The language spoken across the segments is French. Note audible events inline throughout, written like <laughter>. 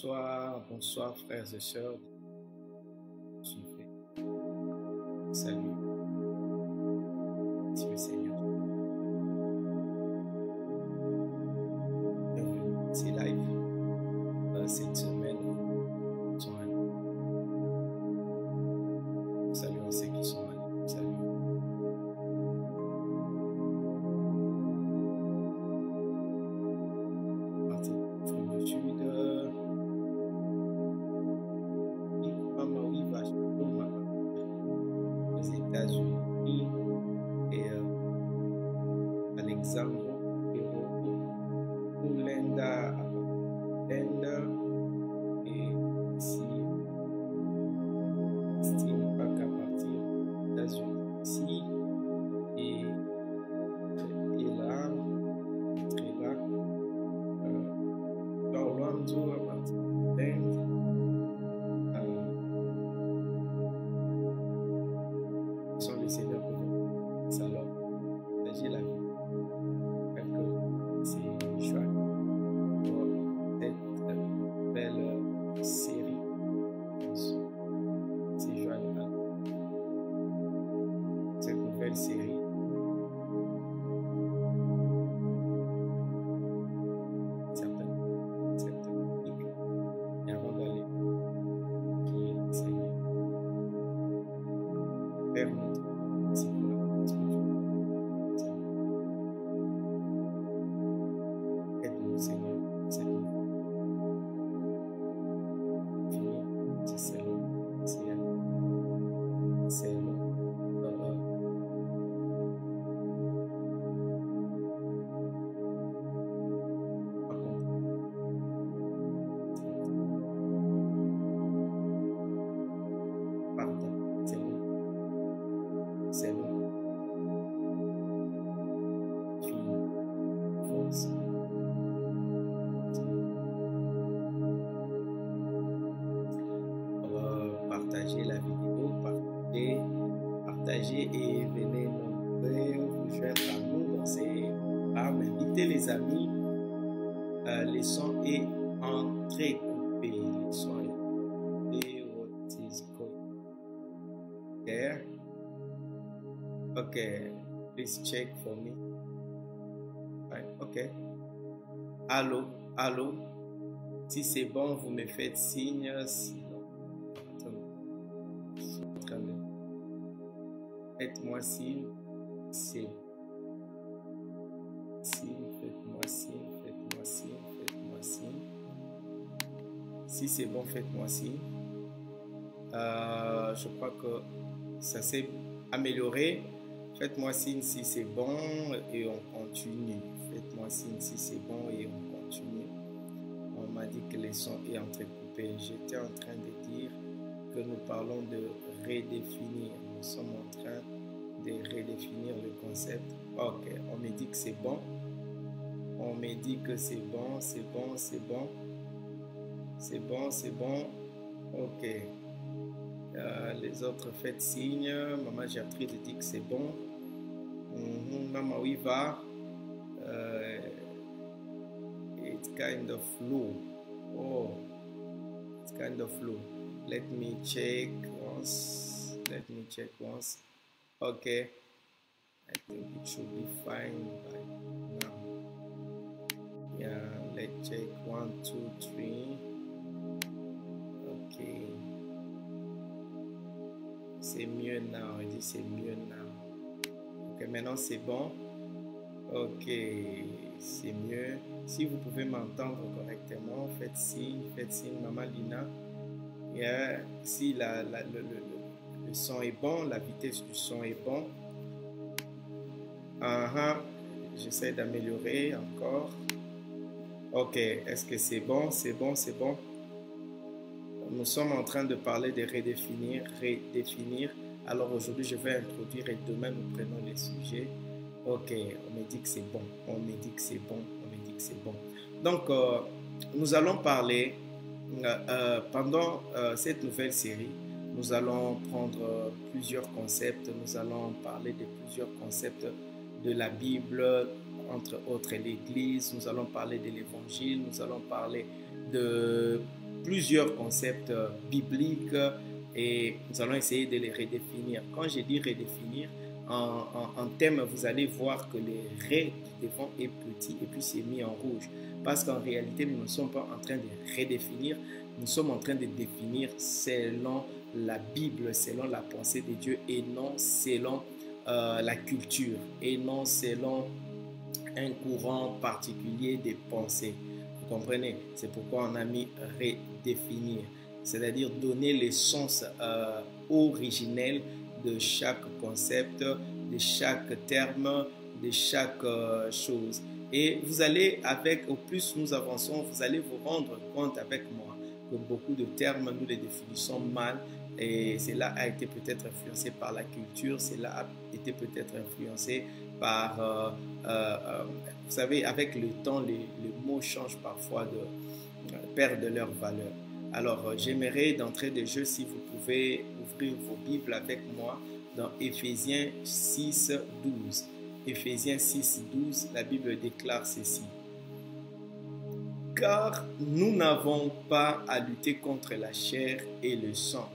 Bonsoir, bonsoir frères et sœurs. Suivez. Salut. Merci le Seigneur. C'est live. Euh, cette. Partagez la vidéo, partagez, et venez nombreux vous joindre à nous dans ces armes. Invitez les amis. Euh, le son est entrecoupé. Le son est coupé. What is going there? Okay, please check for me. Ouais, ok. Allô, allô? Si c'est bon, vous me faites signe. Sinon, Faites-moi signe. Signe. Signe, faites-moi signe, faites-moi signe, faites-moi signe. Si c'est bon, faites-moi signe. Euh, je crois que ça s'est amélioré. Faites-moi signe si c'est bon et on continue. Faites-moi signe si c'est bon et on continue. On m'a dit que le son est entrecoupé. J'étais en train de dire que nous parlons de redéfinir. Nous sommes en train redéfinir le concept. Ok, on me dit que c'est bon. On me dit que c'est bon, c'est bon, c'est bon. C'est bon, c'est bon. Ok. Euh, les autres faites signe. Maman, j'ai appris de dire que c'est bon. Mhm, Maman, oui, va. Euh, kind of low. Oh, it's kind of low. Let me check once. Let me check once. Okay. I think it should be fine by now. Yeah, let's check one, two, three. Ok. C'est mieux now. Il dit c'est mieux now. Ok, maintenant c'est bon. Ok, c'est mieux. Si vous pouvez m'entendre correctement, faites signe, faites signe, Maman Lina. Yeah. Si la, la- le, le- le son est bon, la vitesse du son est bon. Ah ah. J'essaie d'améliorer encore. Ok, est-ce que c'est bon? C'est bon, c'est bon. Nous sommes en train de parler de redéfinir, redéfinir. Alors aujourd'hui, je vais introduire et demain, nous prenons les sujets. Ok, on me dit que c'est bon, on me dit que c'est bon, on me dit que c'est bon. Donc, euh, nous allons parler euh, euh, pendant cette nouvelle série. Nous allons prendre euh, plusieurs concepts. Nous allons parler de plusieurs concepts de la Bible, entre autres l'Église. Nous allons parler de l'Évangile. Nous allons parler de plusieurs concepts euh, bibliques et nous allons essayer de les redéfinir. Quand je dis redéfinir, en, en, en thème, vous allez voir que le ré devant est petit et puis c'est mis en rouge. Parce qu'en réalité, nous ne sommes pas en train de redéfinir, nous sommes en train de définir selon la Bible, selon la pensée de Dieu et non selon euh, la culture et non selon un courant particulier des pensées. Vous comprenez? C'est pourquoi on a mis redéfinir, c'est-à-dire donner le sens euh, originel de chaque concept, de chaque terme, de chaque euh, chose. Et vous allez, avec, au plus nous avançons, vous allez vous rendre compte avec moi que beaucoup de termes, nous les définissons mal. Et cela a été peut-être influencé par la culture, cela a été peut-être influencé par, euh, euh, vous savez, avec le temps, les, les mots changent parfois, de, perdent leur valeur. Alors, j'aimerais d'entrée de jeu, si vous pouvez ouvrir vos Bibles avec moi dans Éphésiens 6, 12. Éphésiens 6, 12, la Bible déclare ceci. Car nous n'avons pas à lutter contre la chair et le sang,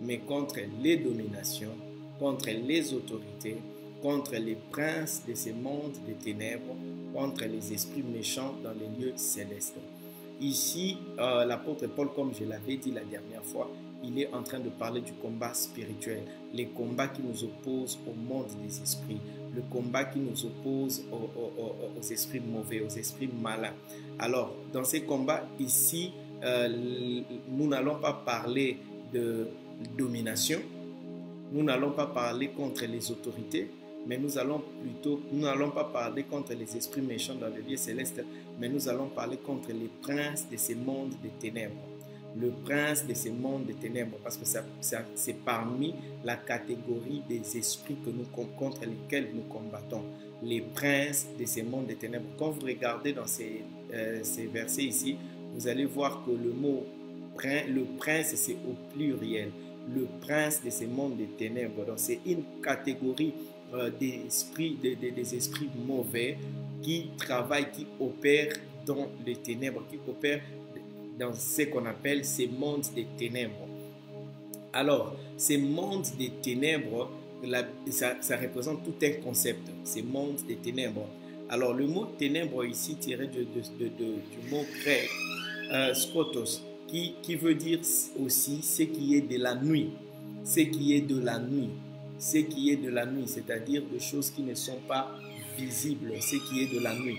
mais contre les dominations, contre les autorités, contre les princes de ces mondes des ténèbres, contre les esprits méchants dans les lieux célestes. Ici, euh, l'apôtre Paul, comme je l'avais dit la dernière fois, il est en train de parler du combat spirituel, les combats qui nous opposent au monde des esprits, le combat qui nous oppose aux, esprits mauvais, aux esprits malins. Alors, dans ces combats, ici, euh, nous n'allons pas parler de domination, nous n'allons pas parler contre les autorités, mais nous allons plutôt, nous n'allons pas parler contre les esprits méchants dans le lieu céleste, mais nous allons parler contre les princes de ces mondes des ténèbres. Le prince de ces mondes des ténèbres, parce que c'est parmi la catégorie des esprits que nous, contre lesquels nous combattons. Les princes de ces mondes des ténèbres. Quand vous regardez dans ces, euh, ces versets ici, vous allez voir que le mot prince, le prince, c'est au pluriel. Le prince de ces mondes des ténèbres. Donc, c'est une catégorie euh, des, esprits, des, esprits mauvais qui travaillent, qui opèrent dans les ténèbres, qui opèrent dans ce qu'on appelle ces mondes des ténèbres. Alors, ces mondes des ténèbres, ça, représente tout un concept, ces mondes des ténèbres. Alors, le mot ténèbres ici tiré de, du mot grec euh, skotos, qui, veut dire aussi ce qui est de la nuit, ce qui est de la nuit, ce qui est de la nuit, c'est-à-dire de choses qui ne sont pas visibles, ce qui est de la nuit.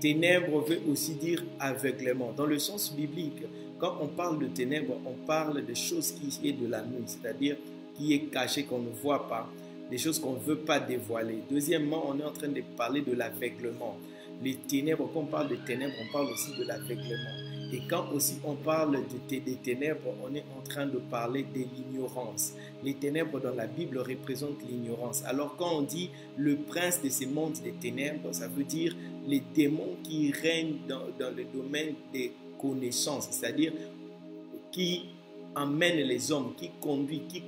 Ténèbres veut aussi dire aveuglement. Dans le sens biblique, quand on parle de ténèbres, on parle de choses qui est de la nuit, c'est-à-dire qui est caché, qu'on ne voit pas, des choses qu'on ne veut pas dévoiler. Deuxièmement, on est en train de parler de l'aveuglement. Les ténèbres, quand on parle de ténèbres, on parle aussi de l'aveuglement. Et quand aussi on parle de, des ténèbres, on est en train de parler de l'ignorance. Les ténèbres dans la Bible représentent l'ignorance. Alors quand on dit le prince de ces mondes des ténèbres, ça veut dire les démons qui règnent dans, le domaine des connaissances, c'est-à-dire qui amènent les hommes, qui conduit, qui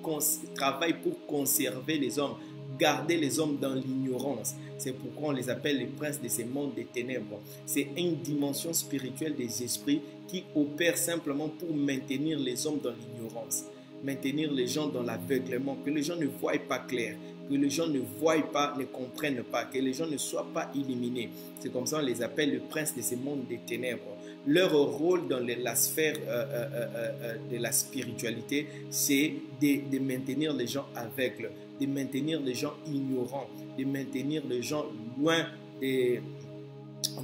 travaille pour conserver les hommes garder les hommes dans l'ignorance. C'est pourquoi on les appelle les princes de ces mondes des ténèbres. C'est une dimension spirituelle des esprits qui opère simplement pour maintenir les hommes dans l'ignorance, maintenir les gens dans l'aveuglement, que les gens ne voient pas clair, que les gens ne voient pas, ne comprennent pas, que les gens ne soient pas illuminés. C'est comme ça on les appelle le prince de ces mondes des ténèbres. Leur rôle dans la sphère euh, euh, euh, de la spiritualité, c'est de maintenir les gens aveugles, de maintenir les gens ignorants, de maintenir les gens loin de,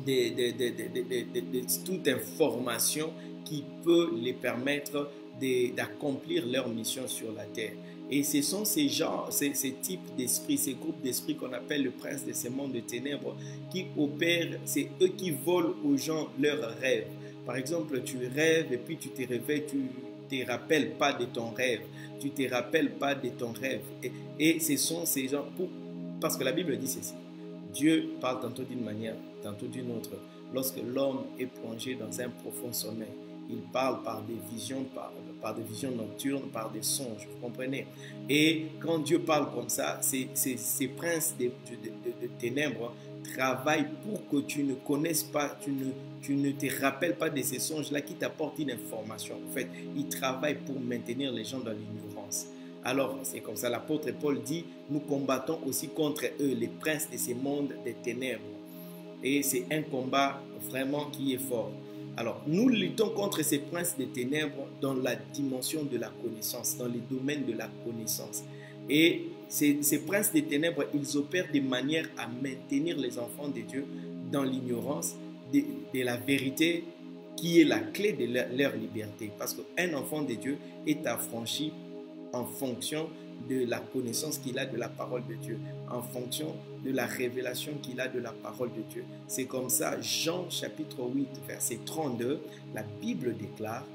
de, de, toute information qui peut les permettre d'accomplir leur mission sur la terre. Et ce sont ces gens, ces, ces types d'esprits, ces groupes d'esprits qu'on appelle le prince de ces mondes de ténèbres qui opèrent, c'est eux qui volent aux gens leurs rêves. Par exemple, tu rêves et puis tu te réveilles, tu ne te rappelles pas de ton rêve. Tu ne te rappelles pas de ton rêve. Et, et ce sont ces gens, pour, parce que la Bible dit ceci. Dieu parle tantôt d'une manière, tantôt d'une autre. Lorsque l'homme est plongé dans un profond sommeil, il parle par des visions, par, des visions nocturnes, par des songes, vous comprenez? Et quand Dieu parle comme ça, ces, ces, princes de, ténèbres travaillent pour que tu ne connaisses pas, tu ne, tu ne te rappelles pas de ces songes-là qui t'apportent une information. En fait, ils travaillent pour maintenir les gens dans l'ignorance. Alors, c'est comme ça, l'apôtre Paul dit, nous combattons aussi contre eux, les princes de ces mondes des ténèbres. Et c'est un combat vraiment qui est fort. Alors, nous luttons contre ces princes des ténèbres dans la dimension de la connaissance, dans les domaines de la connaissance. Et ces, ces princes des ténèbres, ils opèrent de manière à maintenir les enfants de Dieu dans l'ignorance de, de, la vérité qui est la clé de leur, leur liberté. Parce qu'un enfant de Dieu est affranchi en fonction de la connaissance qu'il a de la parole de Dieu, en fonction de la révélation qu'il a de la parole de Dieu. C'est comme ça, Jean chapitre 8, verset 32, la Bible déclare,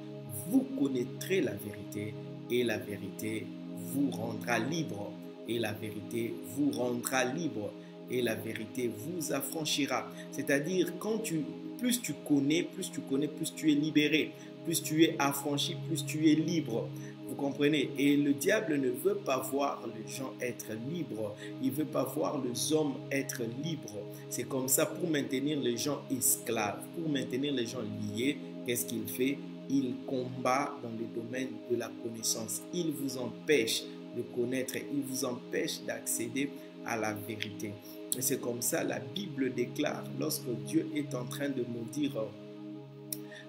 vous connaîtrez la vérité et la vérité vous rendra libre et la vérité vous rendra libre et la vérité vous affranchira. C'est-à-dire quand tu plus tu connais, plus tu connais, plus tu es libéré, plus tu es affranchi, plus tu es libre. Comprenez Et le diable ne veut pas voir les gens être libres. Il veut pas voir les hommes être libres. C'est comme ça pour maintenir les gens esclaves, pour maintenir les gens liés. Qu'est-ce qu'il fait? Il combat dans le domaine de la connaissance. Il vous empêche de connaître. Il vous empêche d'accéder à la vérité. Et c'est comme ça la Bible déclare lorsque Dieu est en train de maudire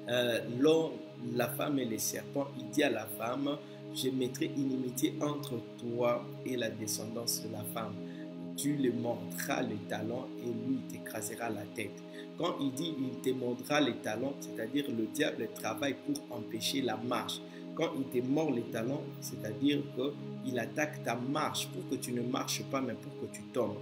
euh, l'homme la femme et les serpents, il dit à la femme, je mettrai inimitié entre toi et la descendance de la femme. Tu lui mordras les talons et lui t'écrasera la tête. Quand il dit il te mordra les talons, c'est-à-dire le diable travaille pour empêcher la marche. Quand il te mord les talons, c'est-à-dire qu'il attaque ta marche pour que tu ne marches pas, mais pour que tu tombes.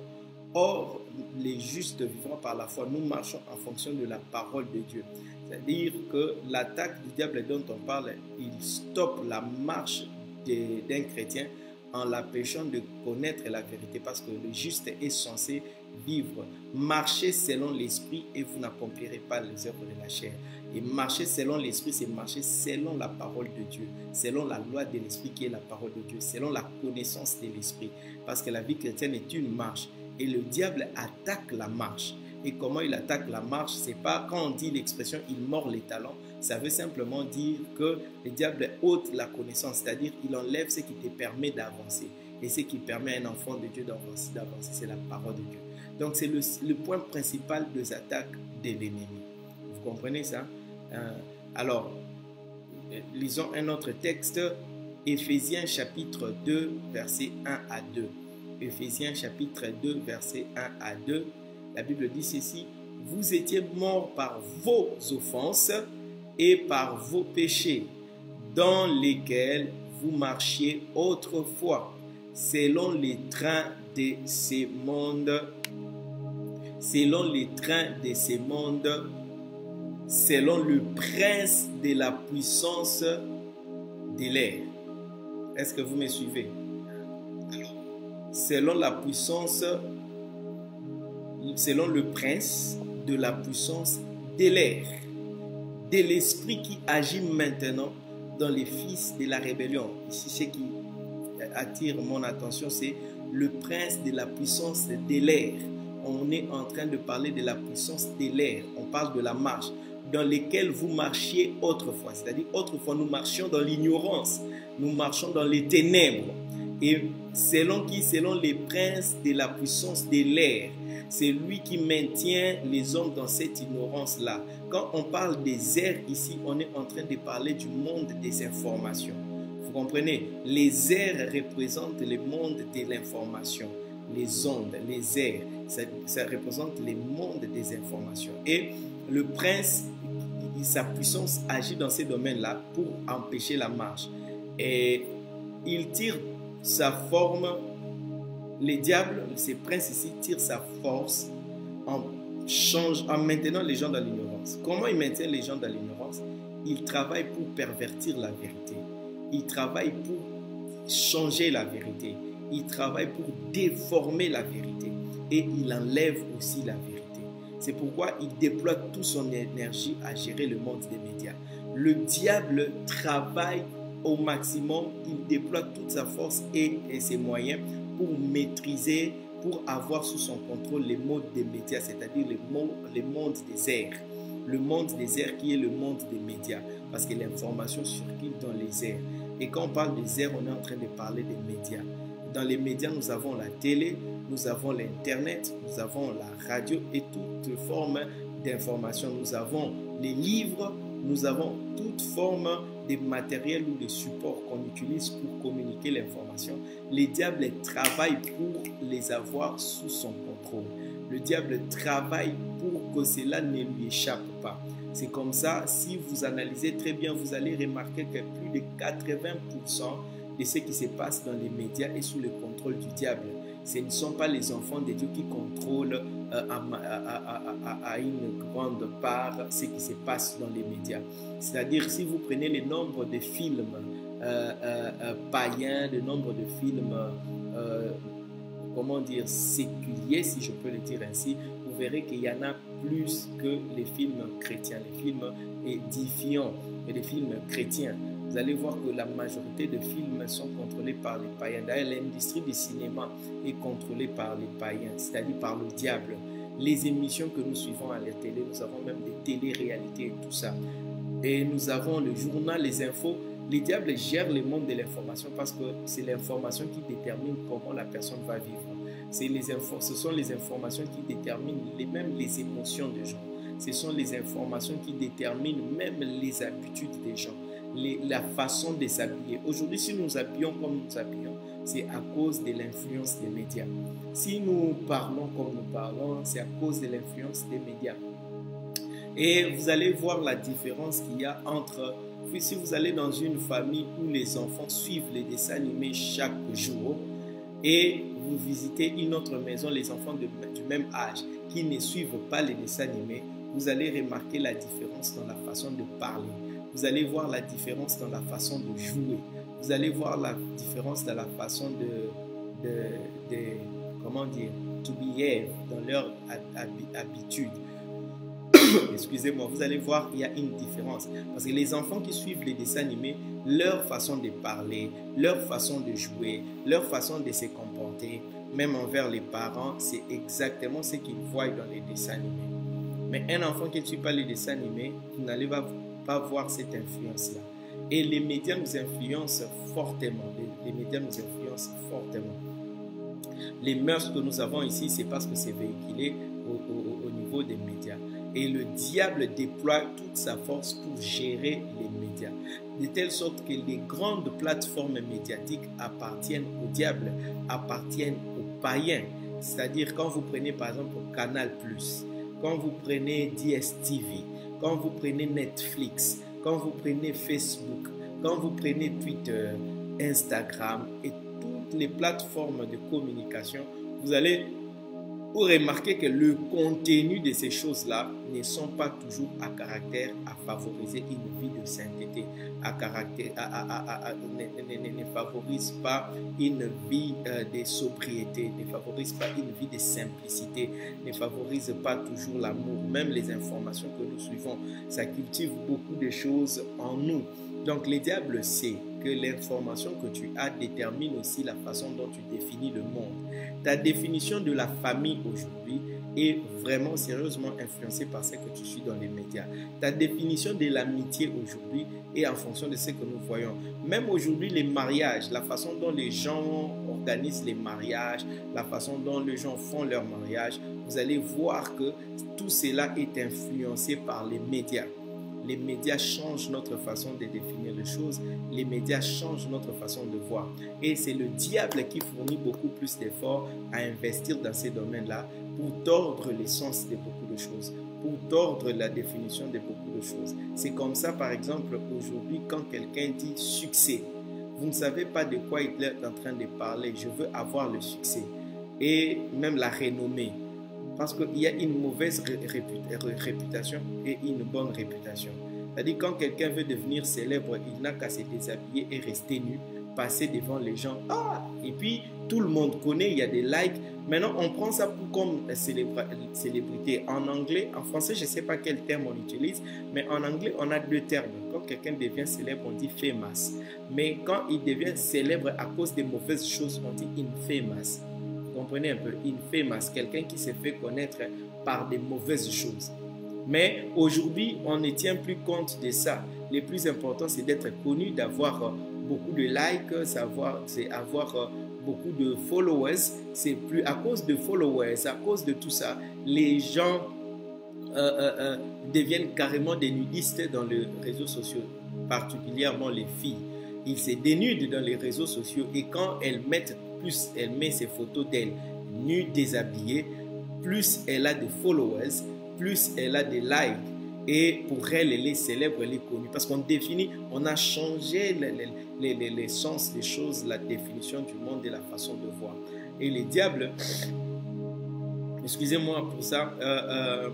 Or, les justes vivront par la foi. Nous marchons en fonction de la parole de Dieu. C'est-à-dire que l'attaque du diable dont on parle, il stoppe la marche d'un chrétien en l'empêchant de connaître la vérité parce que le juste est censé vivre, marcher selon l'esprit et vous n'accomplirez pas les œuvres de la chair. Et marcher selon l'esprit, c'est marcher selon la parole de Dieu, selon la loi de l'esprit qui est la parole de Dieu, selon la connaissance de l'esprit. Parce que la vie chrétienne est une marche et le diable attaque la marche. Et comment il attaque la marche, c'est pas quand on dit l'expression il mord les talons, ça veut simplement dire que le diable ôte la connaissance, c'est-à-dire il enlève ce qui te permet d'avancer. Et ce qui permet à un enfant de Dieu d'avancer, c'est la parole de Dieu. Donc c'est le, le, point principal des attaques de l'ennemi. Vous comprenez ça? Euh, Alors, lisons un autre texte, Éphésiens chapitre 2, versets 1 à 2. Éphésiens chapitre 2, versets 1 à 2. La Bible dit ceci, vous étiez morts par vos offenses et par vos péchés, dans lesquels vous marchiez autrefois, selon les trains de ces mondes, selon les trains de ces mondes, selon le prince de la puissance de l'air. Est-ce que vous me suivez? Selon la puissance selon le prince de la puissance de l'air, de l'esprit qui agit maintenant dans les fils de la rébellion. Ici, ce qui attire mon attention, c'est le prince de la puissance de l'air. On est en train de parler de la puissance de l'air. On parle de la marche dans lesquelles vous marchiez autrefois. C'est-à-dire, autrefois, nous marchions dans l'ignorance. Nous marchions dans les ténèbres. Et selon qui? Selon les princes de la puissance de l'air. C'est lui qui maintient les hommes dans cette ignorance-là. Quand on parle des airs ici, on est en train de parler du monde des informations. Vous comprenez? Les airs représentent le monde de l'information. Les ondes, les airs, ça, ça représente le monde des informations. Et le prince, sa puissance agit dans ces domaines-là pour empêcher la marche. Et il tire sa forme, les diables, ces princes ici tirent sa force en, change, en maintenant les gens dans l'ignorance. Comment il maintient les gens dans l'ignorance? Il travaille pour pervertir la vérité. Il travaille pour changer la vérité. Il travaille pour déformer la vérité. Et il enlève aussi la vérité. C'est pourquoi il déploie toute son énergie à gérer le monde des médias. Le diable travaille au maximum, il déploie toute sa force et, ses moyens pour maîtriser, pour avoir sous son contrôle les modes des médias, c'est-à-dire le monde des airs. Le monde des airs qui est le monde des médias, parce que l'information circule dans les airs. Et quand on parle des airs, on est en train de parler des médias. Dans les médias, nous avons la télé, nous avons l'Internet, nous avons la radio et toutes formes d'information. Nous avons les livres, nous avons toute forme de matériel ou de support qu'on utilise pour communiquer l'information. Le diable travaille pour les avoir sous son contrôle. Le diable travaille pour que cela ne lui échappe pas. C'est comme ça, si vous analysez très bien, vous allez remarquer que plus de 80% de ce qui se passe dans les médias est sous le contrôle du diable ce ne sont pas les enfants de Dieu qui contrôlent euh, à, une grande part ce qui se passe dans les médias. C'est-à-dire, si vous prenez le nombre de films euh, euh, païens, le nombre de films, comment dire, séculiers, si je peux le dire ainsi, vous verrez qu'il y en a plus que les films chrétiens, les films édifiants et les films chrétiens vous allez voir que la majorité de films sont contrôlés par les païens. D'ailleurs, l'industrie du cinéma est contrôlée par les païens, c'est-à-dire par le diable. Les émissions que nous suivons à la télé, nous avons même des télé-réalités et tout ça. Et nous avons le journal, les infos. Les diables gèrent le monde de l'information parce que c'est l'information qui détermine comment la personne va vivre. Les infos, ce sont les informations qui déterminent les, même les émotions des gens. Ce sont les informations qui déterminent même les habitudes des gens la façon de s'habiller. Aujourd'hui, si nous habillons comme nous habillons, c'est à cause de l'influence des médias. Si nous parlons comme nous parlons, c'est à cause de l'influence des médias. Et vous allez voir la différence qu'il y a entre, si vous allez dans une famille où les enfants suivent les dessins animés chaque jour, et vous visitez une autre maison, les enfants du même âge, qui ne suivent pas les dessins animés, vous allez remarquer la différence dans la façon de parler vous allez voir la différence dans la façon de jouer. Vous allez voir la différence dans la façon de, de, comment dire, to behave, dans leur habitude. <coughs> Excusez-moi, vous allez voir, il y a une différence. Parce que les enfants qui suivent les dessins animés, leur façon de parler, leur façon de jouer, leur façon de se comporter, même envers les parents, c'est exactement ce qu'ils voient dans les dessins animés. Mais un enfant qui ne suit pas les dessins animés, vous n'allez pas pas voir cette influence-là. Et les médias nous influencent fortement. Les, médias nous influencent fortement. Les mœurs que nous avons ici, c'est parce que c'est véhiculé au, niveau des médias. Et le diable déploie toute sa force pour gérer les médias. De telle sorte que les grandes plateformes médiatiques appartiennent au diable, appartiennent aux païens. C'est-à-dire quand vous prenez par exemple Canal ⁇ quand vous prenez DSTV, quand vous prenez Netflix, quand vous prenez Facebook, quand vous prenez Twitter, Instagram et toutes les plateformes de communication, vous allez vous remarquez que le contenu de ces choses-là ne sont pas toujours à caractère à favoriser une vie de sainteté, à caractère, ne, favorise pas une vie euh, de sobriété, ne favorise pas une vie de simplicité, ne favorise pas toujours l'amour. Même les informations que nous suivons, ça cultive beaucoup de choses en nous. Donc le diable sait que l'information que tu as détermine aussi la façon dont tu définis le monde. Ta définition de la famille aujourd'hui est vraiment sérieusement influencée par ce que tu suis dans les médias. Ta définition de l'amitié aujourd'hui est en fonction de ce que nous voyons. Même aujourd'hui, les mariages, la façon dont les gens organisent les mariages, la façon dont les gens font leurs mariages, vous allez voir que tout cela est influencé par les médias. Les médias changent notre façon de définir les choses. Les médias changent notre façon de voir. Et c'est le diable qui fournit beaucoup plus d'efforts à investir dans ces domaines-là pour tordre l'essence de beaucoup de choses, pour tordre la définition de beaucoup de choses. C'est comme ça, par exemple, aujourd'hui, quand quelqu'un dit succès, vous ne savez pas de quoi il est en train de parler. Je veux avoir le succès et même la renommée. Parce qu'il y a une mauvaise réputation et une bonne réputation. C'est-à-dire quand quelqu'un veut devenir célèbre, il n'a qu'à se déshabiller et rester nu, passer devant les gens. Ah Et puis tout le monde connaît, il y a des likes. Maintenant, on prend ça pour comme célébrité. En anglais, en français, je ne sais pas quel terme on utilise, mais en anglais, on a deux termes. Quand quelqu'un devient célèbre, on dit famous. Mais quand il devient célèbre à cause des mauvaises choses, on dit infamous comprenez un peu, infamous, quelqu'un qui s'est fait connaître par des mauvaises choses. Mais aujourd'hui, on ne tient plus compte de ça. Le plus important, c'est d'être connu, d'avoir euh, beaucoup de likes, c'est avoir euh, beaucoup de followers. C'est plus à cause de followers, à cause de tout ça, les gens euh, deviennent carrément des nudistes dans les réseaux sociaux, particulièrement les filles. Ils se dénudent dans les réseaux sociaux et quand elles mettent plus elle met ses photos d'elle nue, déshabillée, plus elle a des followers, plus elle a des likes. Et pour elle, elle est célèbre, elle est connue. Parce qu'on définit, on a changé les, les, les, sens des choses, la définition du monde et la façon de voir. Et les diables, excusez-moi pour ça, euh, euh,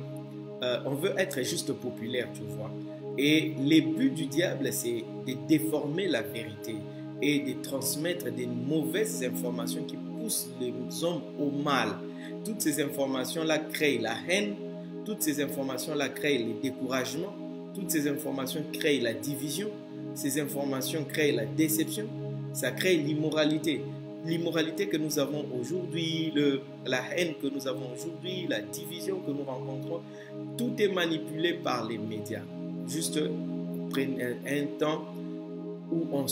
euh, on veut être juste populaire, tu vois. Et les buts du diable, c'est de déformer la vérité et de transmettre des mauvaises informations qui poussent les hommes au mal. Toutes ces informations-là créent la haine, toutes ces informations-là créent le découragement, toutes ces informations créent la division, ces informations créent la déception, ça crée l'immoralité. L'immoralité que nous avons aujourd'hui, la haine que nous avons aujourd'hui, la division que nous rencontrons, tout est manipulé par les médias. Juste prenez un temps où on,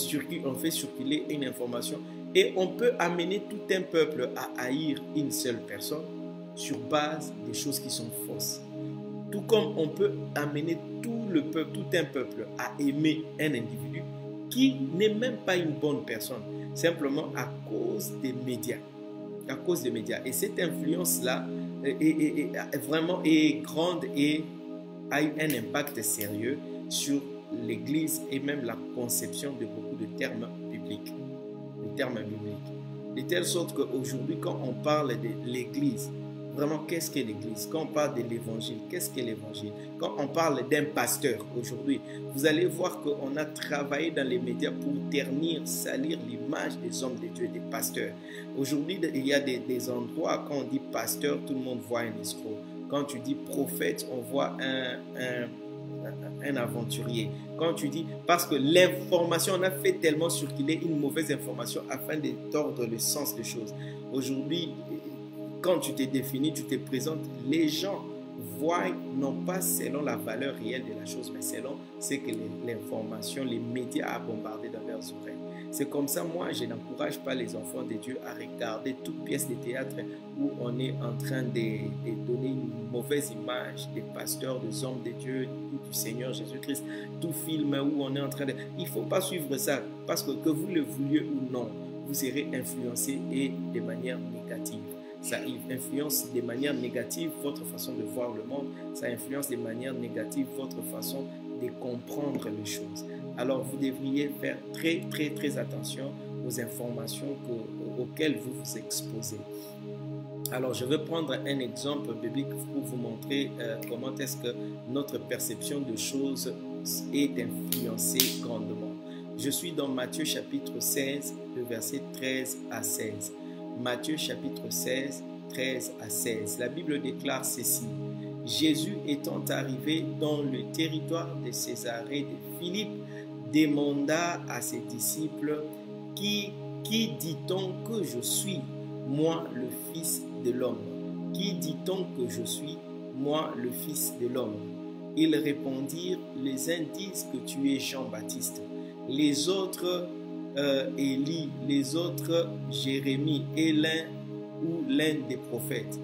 fait circuler une information et on peut amener tout un peuple à haïr une seule personne sur base des choses qui sont fausses. Tout comme on peut amener tout le peuple, tout un peuple à aimer un individu qui n'est même pas une bonne personne, simplement à cause des médias. À cause des médias. Et cette influence-là est, vraiment est grande et a un impact sérieux sur l'Église et même la conception de beaucoup de termes bibliques. De termes bibliques. De telle sorte qu'aujourd'hui, quand on parle de l'Église, vraiment, qu'est-ce qu'est l'Église? Quand on parle de l'Évangile, qu'est-ce qu'est l'Évangile? Quand on parle d'un pasteur aujourd'hui, vous allez voir qu'on a travaillé dans les médias pour ternir, salir l'image des hommes de Dieu, des pasteurs. Aujourd'hui, il y a des, des, endroits, quand on dit pasteur, tout le monde voit un escroc. Quand tu dis prophète, on voit un un aventurier. Quand tu dis, parce que l'information, on a fait tellement circuler une mauvaise information afin de tordre le sens des choses. Aujourd'hui, quand tu t'es défini, tu te présentes, les gens voient non pas selon la valeur réelle de la chose, mais selon ce que l'information, les médias ont bombardé dans leurs oreilles. C'est comme ça, moi, je n'encourage pas les enfants de Dieu à regarder toute pièce de théâtre où on est en train de, donner une mauvaise image des pasteurs, des hommes de Dieu, du Seigneur Jésus-Christ. Tout film où on est en train de... Il ne faut pas suivre ça parce que que vous le vouliez ou non, vous serez influencé et de manière négative. Ça influence de manière négative votre façon de voir le monde. Ça influence de manière négative votre façon de comprendre les choses alors vous devriez faire très très très attention aux informations auxquelles vous vous exposez. Alors je vais prendre un exemple biblique pour vous montrer euh, comment est-ce que notre perception de choses est influencée grandement. Je suis dans Matthieu chapitre 16, le verset 13 à 16. Matthieu chapitre 16, 13 à 16. La Bible déclare ceci. Jésus étant arrivé dans le territoire de Césarée de Philippe, demanda à ses disciples, Qui, qui dit-on que je suis, moi le Fils de l'homme? Qui dit-on que je suis, moi le Fils de l'homme? Ils répondirent, Les uns disent que tu es Jean-Baptiste, les autres euh, Élie, les autres Jérémie et l'un ou l'un des prophètes.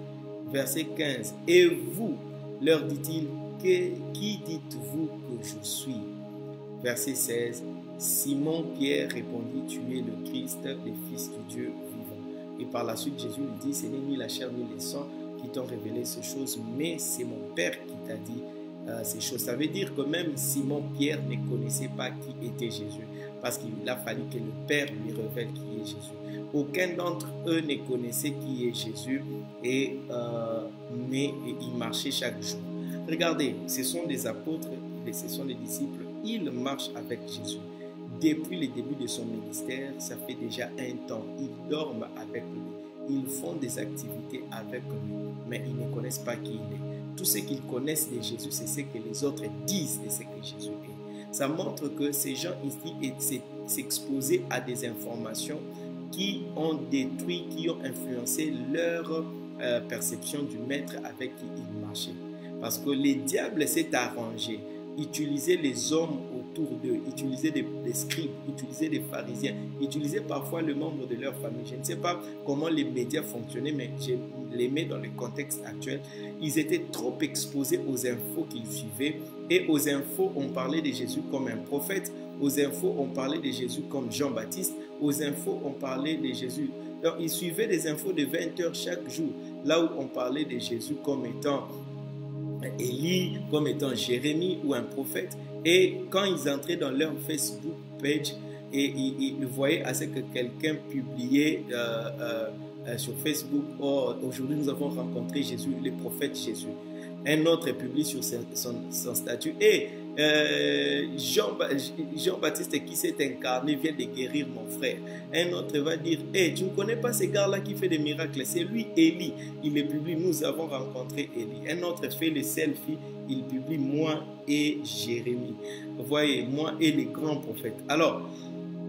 Verset 15. Et vous, leur dit-il, qui dites-vous que je suis? Verset 16. Simon Pierre répondit, tu es le Christ, le Fils du Dieu vivant. Et par la suite, Jésus lui dit, ce n'est ni la chair ni les sang qui t'ont révélé ces choses, mais c'est mon Père qui t'a dit euh, ces choses. Ça veut dire que même Simon Pierre ne connaissait pas qui était Jésus, parce qu'il a fallu que le Père lui révèle qui est Jésus. Aucun d'entre eux ne connaissait qui est Jésus, et, euh, mais il marchait chaque jour. Regardez, ce sont des apôtres, ce sont des disciples, ils marchent avec Jésus. Depuis le début de son ministère, ça fait déjà un temps. Ils dorment avec lui. Ils font des activités avec lui, mais ils ne connaissent pas qui il est. Tout ce qu'ils connaissent de Jésus, c'est ce que les autres disent de ce que Jésus est. Ça montre que ces gens ici s'exposaient à des informations qui ont détruit, qui ont influencé leur euh, perception du maître avec qui ils marchaient. Parce que les diables s'est arrangé, utiliser les hommes autour d'eux, utiliser des, scribes, utiliser des pharisiens, utiliser parfois le membre de leur famille. Je ne sais pas comment les médias fonctionnaient, mais je les mets dans le contexte actuel. Ils étaient trop exposés aux infos qu'ils suivaient. Et aux infos, on parlait de Jésus comme un prophète. Aux infos, on parlait de Jésus comme Jean-Baptiste. Aux infos, on parlait de Jésus. Donc, ils suivaient des infos de 20 heures chaque jour, là où on parlait de Jésus comme étant Élie, comme étant Jérémie ou un prophète. Et quand ils entraient dans leur Facebook page, et ils, voyaient à ce que quelqu'un publiait euh, euh, euh, sur Facebook, oh, aujourd'hui nous avons rencontré Jésus, le prophète Jésus. Un autre publie sur son, statut, et Jean-Baptiste qui s'est incarné vient de guérir mon frère. Un autre va dire, hey, tu ne connais pas ce gars-là qui fait des miracles, c'est lui, Élie. Il le publie, nous avons rencontré Élie. Un autre fait le selfie, il publie moi et Jérémie. Vous voyez, moi et les grands prophètes. Alors,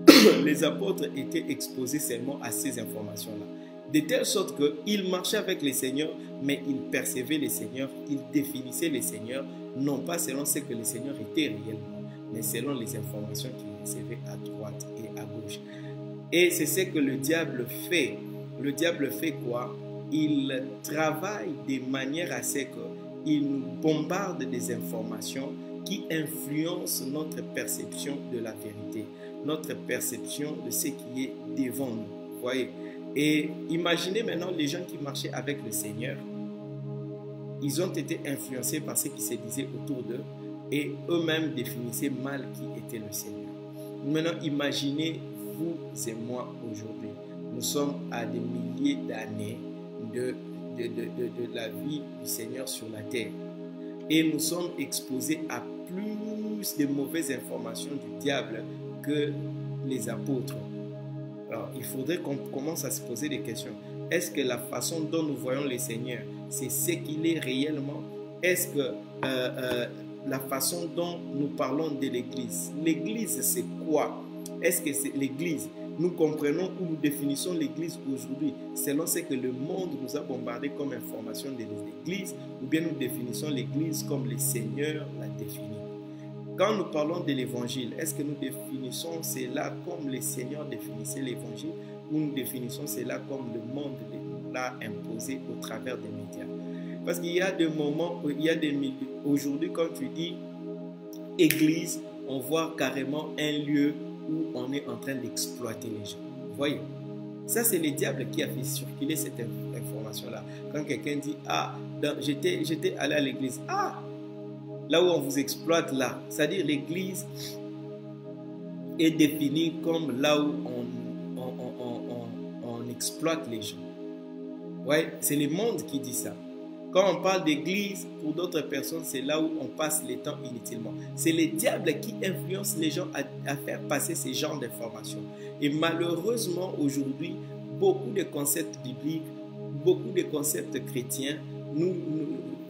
<coughs> les apôtres étaient exposés seulement à ces informations-là. De telle sorte qu'ils marchaient avec les seigneurs, mais ils percevaient les seigneurs, ils définissaient les seigneurs, non pas selon ce que les seigneurs étaient réellement, mais selon les informations qu'ils recevaient à droite et à gauche. Et c'est ce que le diable fait. Le diable fait quoi? Il travaille de manière à ce qu'il nous bombarde des informations qui influencent notre perception de la vérité, notre perception de ce qui est devant nous. Voyez? Et imaginez maintenant les gens qui marchaient avec le Seigneur. Ils ont été influencés par ce qui se disait autour d'eux et eux-mêmes définissaient mal qui était le Seigneur. Maintenant, imaginez vous et moi aujourd'hui. Nous sommes à des milliers d'années de, de, la vie du Seigneur sur la terre. Et nous sommes exposés à plus de mauvaises informations du diable que les apôtres. Il faudrait qu'on commence à se poser des questions. Est-ce que la façon dont nous voyons le Seigneur, c'est ce qu'il est réellement? Est-ce que euh, euh, la façon dont nous parlons de l'Église, l'Église c'est quoi? Est-ce que c'est l'Église? Nous comprenons ou nous définissons l'Église aujourd'hui selon ce que le monde nous a bombardé comme information de l'Église ou bien nous définissons l'Église comme le Seigneur l'a définie. Quand nous parlons de l'Évangile, est-ce que nous définissons cela comme le Seigneur définissait l'Évangile ou nous définissons cela comme le monde l'a imposé au travers des médias? Parce qu'il y a des moments, il y a des aujourd'hui quand tu dis Église, on voit carrément un lieu où on est en train d'exploiter les gens. voyez? Ça, c'est le diable qui a fait circuler cette information-là. Quand quelqu'un dit, ah, j'étais allé à l'église. Ah, là où on vous exploite, là. C'est-à-dire l'église est définie comme là où on, exploite les gens. Ouais, c'est le monde qui dit ça. Quand on parle d'église, pour d'autres personnes, c'est là où on passe le temps inutilement. C'est le diable qui influence les gens à, faire passer ce genre d'informations. Et malheureusement, aujourd'hui, beaucoup de concepts bibliques, beaucoup de concepts chrétiens nous,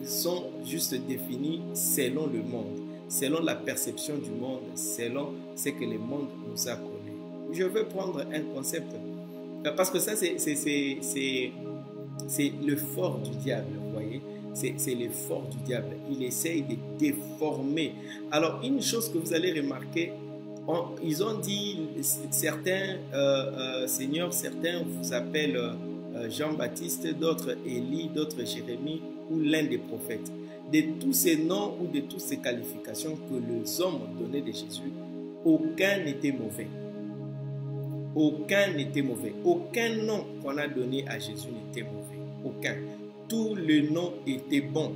sont juste définis selon le monde. selon la perception du monde, selon ce que le monde nous a connu. Je veux prendre un concept, parce que ça, c'est le fort du diable, vous voyez? C'est le fort du diable. Il essaye de déformer. Alors, une chose que vous allez remarquer, ils ont dit, certains euh, euh, seigneurs, certains vous appellent euh, Jean-Baptiste, d'autres Élie, d'autres Jérémie ou l'un des prophètes. De tous ces noms ou de toutes ces qualifications que les hommes ont donné de Jésus, aucun n'était mauvais. Aucun n'était mauvais. Aucun nom qu'on a donné à Jésus n'était mauvais. Aucun. Tous les noms étaient bons.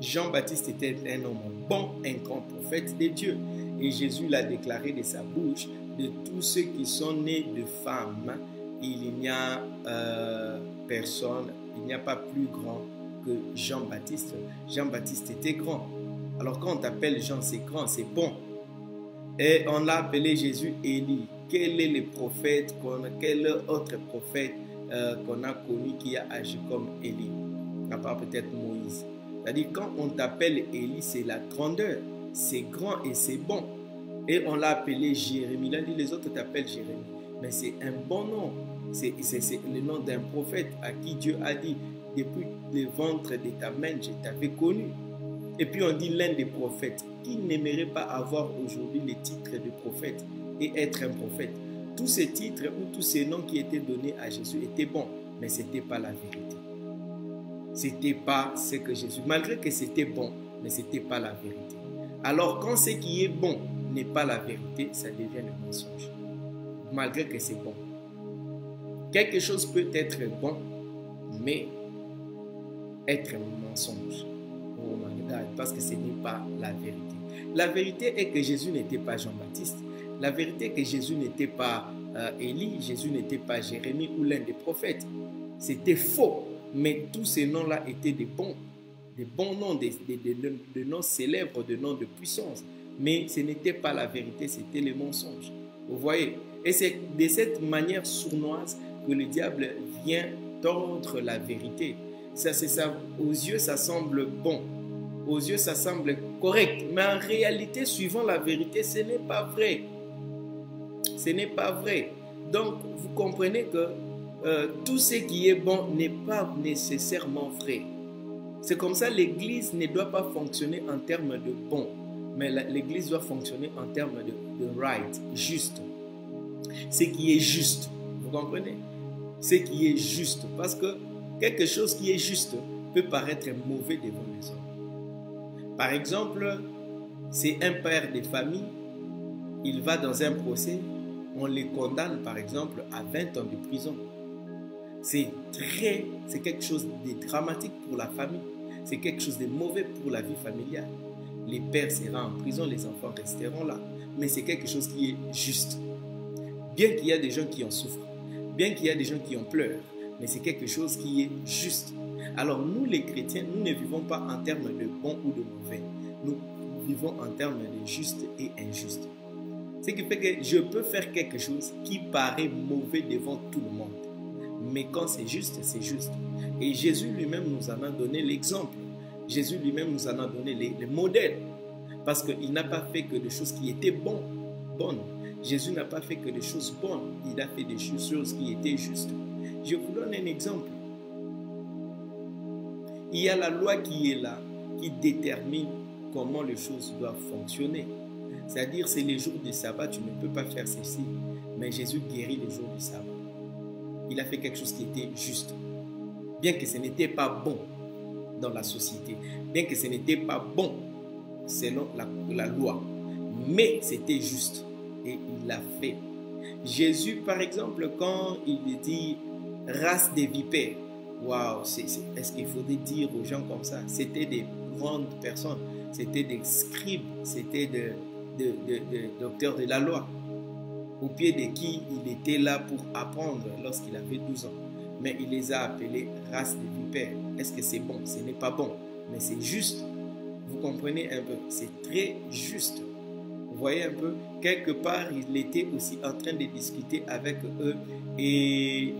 Jean-Baptiste était un homme bon, un grand prophète de Dieu. Et Jésus l'a déclaré de sa bouche, de tous ceux qui sont nés de femmes, il n'y a euh, personne, il n'y a pas plus grand Jean-Baptiste. Jean-Baptiste était grand. Alors quand on t'appelle Jean, c'est grand, c'est bon. Et on l'a appelé Jésus Élie. Quel est le prophète, quel autre prophète euh, qu'on a connu qui a agi comme Élie? À part peut-être Moïse. C'est-à-dire quand on t'appelle Élie, c'est la grandeur. C'est grand et c'est bon. Et on l'a appelé Jérémie. Il a dit les autres t'appellent Jérémie. Mais c'est un bon nom. C'est le nom d'un prophète à qui Dieu a dit, depuis le ventre de ta main, je t'avais connu. Et puis on dit l'un des prophètes. Qui n'aimerait pas avoir aujourd'hui le titre de prophète et être un prophète? Tous ces titres ou tous ces noms qui étaient donnés à Jésus étaient bons, mais ce n'était pas la vérité. Ce n'était pas ce que Jésus, malgré que c'était bon, mais ce n'était pas la vérité. Alors quand ce qui est bon n'est pas la vérité, ça devient le mensonge. Malgré que c'est bon. Quelque chose peut être bon, mais être un mensonge. Oh parce que ce n'est pas la vérité. La vérité est que Jésus n'était pas Jean-Baptiste. La vérité est que Jésus n'était pas euh, Élie, Jésus n'était pas Jérémie ou l'un des prophètes. C'était faux. Mais tous ces noms-là étaient des bons, des bons noms, des, noms célèbres, des noms de puissance. Mais ce n'était pas la vérité, c'était le mensonge. Vous voyez? Et c'est de cette manière sournoise que le diable vient tordre la vérité. Ça, ça. Aux yeux, ça semble bon. Aux yeux, ça semble correct. Mais en réalité, suivant la vérité, ce n'est pas vrai. Ce n'est pas vrai. Donc, vous comprenez que euh, tout ce qui est bon n'est pas nécessairement vrai. C'est comme ça, l'Église ne doit pas fonctionner en termes de bon, mais l'Église doit fonctionner en termes de, de right, juste. Ce qui est juste, vous comprenez? Ce qui est juste, parce que quelque chose qui est juste peut paraître mauvais devant les hommes. Par exemple, c'est un père de famille, il va dans un procès, on le condamne par exemple à 20 ans de prison. C'est très, c'est quelque chose de dramatique pour la famille. C'est quelque chose de mauvais pour la vie familiale. Les pères seront en prison, les enfants resteront là. Mais c'est quelque chose qui est juste. Bien qu'il y a des gens qui en souffrent, bien qu'il y a des gens qui en pleurent, mais c'est quelque chose qui est juste. Alors nous les chrétiens, nous ne vivons pas en termes de bon ou de mauvais. Nous vivons en termes de juste et injuste. Ce qui fait que je peux faire quelque chose qui paraît mauvais devant tout le monde. Mais quand c'est juste, c'est juste. Et Jésus lui-même nous en a donné l'exemple. Jésus lui-même nous en a donné les, modèles. Parce qu'il n'a pas fait que des choses qui étaient bonnes. Jésus n'a pas fait que des choses bonnes. Il a fait des choses qui étaient justes. Je vous donne un exemple. Il y a la loi qui est là, qui détermine comment les choses doivent fonctionner. C'est-à-dire, c'est les jours du sabbat, tu ne peux pas faire ceci. Mais Jésus guérit les jours du sabbat il a fait quelque chose qui était juste. Bien que ce n'était pas bon dans la société, bien que ce n'était pas bon selon la, loi, mais c'était juste et il l'a fait. Jésus, par exemple, quand il dit race des vipères, waouh, est-ce qu'il faudrait dire aux gens comme ça? C'était des grandes personnes, c'était des scribes, c'était des docteurs de la loi au pied de qui il était là pour apprendre lorsqu'il avait 12 ans. Mais il les a appelés race de vipères. Est-ce que c'est bon? Ce n'est pas bon, mais c'est juste. Vous comprenez un peu? C'est très juste. Voyez un peu Quelque part, il était aussi en train de discuter avec eux et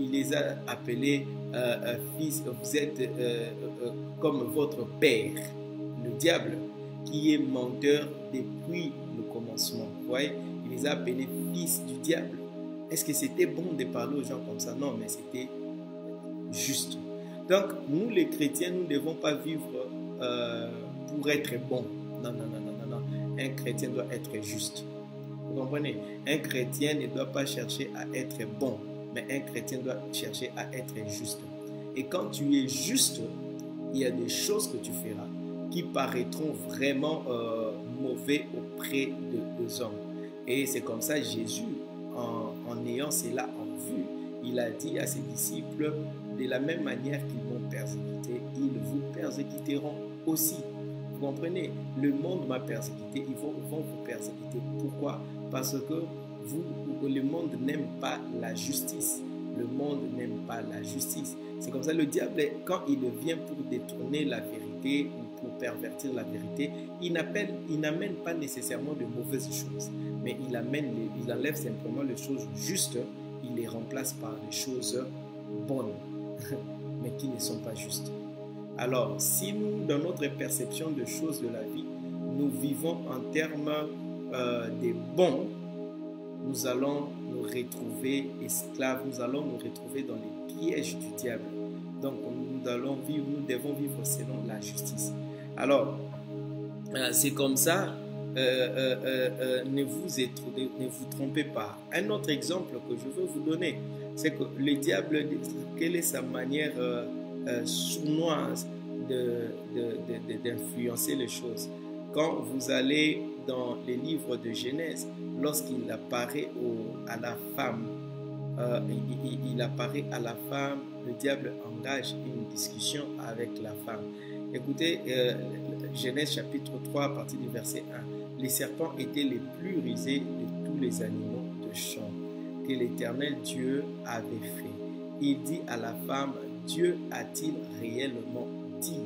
il, les a appelés euh, euh, fils, vous êtes euh, comme votre père, le diable qui est menteur depuis le commencement. Vous voyez, il les a appelés fils du diable. Est-ce que c'était bon de parler aux gens comme ça? Non, mais c'était juste. Donc, nous les chrétiens, nous ne devons pas vivre pour être bons. Non, non, non. Un chrétien doit être juste. Vous comprenez? Un chrétien ne doit pas chercher à être bon, mais un chrétien doit chercher à être juste. Et quand tu es juste, il y a des choses que tu feras qui paraîtront vraiment euh, mauvais auprès de, des hommes. Et c'est comme ça Jésus, en, en ayant cela en vue, il a dit à ses disciples, de la même manière qu'ils m'ont persécuté, ils vous persécuteront aussi. Vous comprenez Le monde m'a persécuté, ils vont, vous persécuter. Pourquoi? Parce que vous, le monde n'aime pas la justice. Le monde n'aime pas la justice. C'est comme ça, le diable, quand il vient pour détourner la vérité ou pour pervertir la vérité, il n'amène pas nécessairement de mauvaises choses, mais il, amène, il enlève simplement les choses justes, il les remplace par les choses bonnes, <laughs> mais qui ne sont pas justes. Alors, si nous, dans notre perception de choses de la vie, nous vivons en termes euh, des bons, nous allons nous retrouver esclaves, nous allons nous retrouver dans les pièges du diable. Donc nous allons vivre, nous devons vivre selon la justice. Alors, euh, c'est comme ça, euh, ne, vous ne vous trompez pas. Un autre exemple que je veux vous donner, c'est que le diable, quelle est sa manière sournoise d'influencer de, de, les choses Quand vous allez dans les livres de Genèse, lorsqu'il apparaît au, à la femme, euh, il, il, apparaît à la femme, le diable engage une discussion avec la femme. Écoutez, euh, Genèse chapitre 3 à partir du verset 1. Les serpents étaient les plus risés de tous les animaux de champ que l'Éternel Dieu avait fait. Il dit à la femme, Dieu a-t-il réellement dit,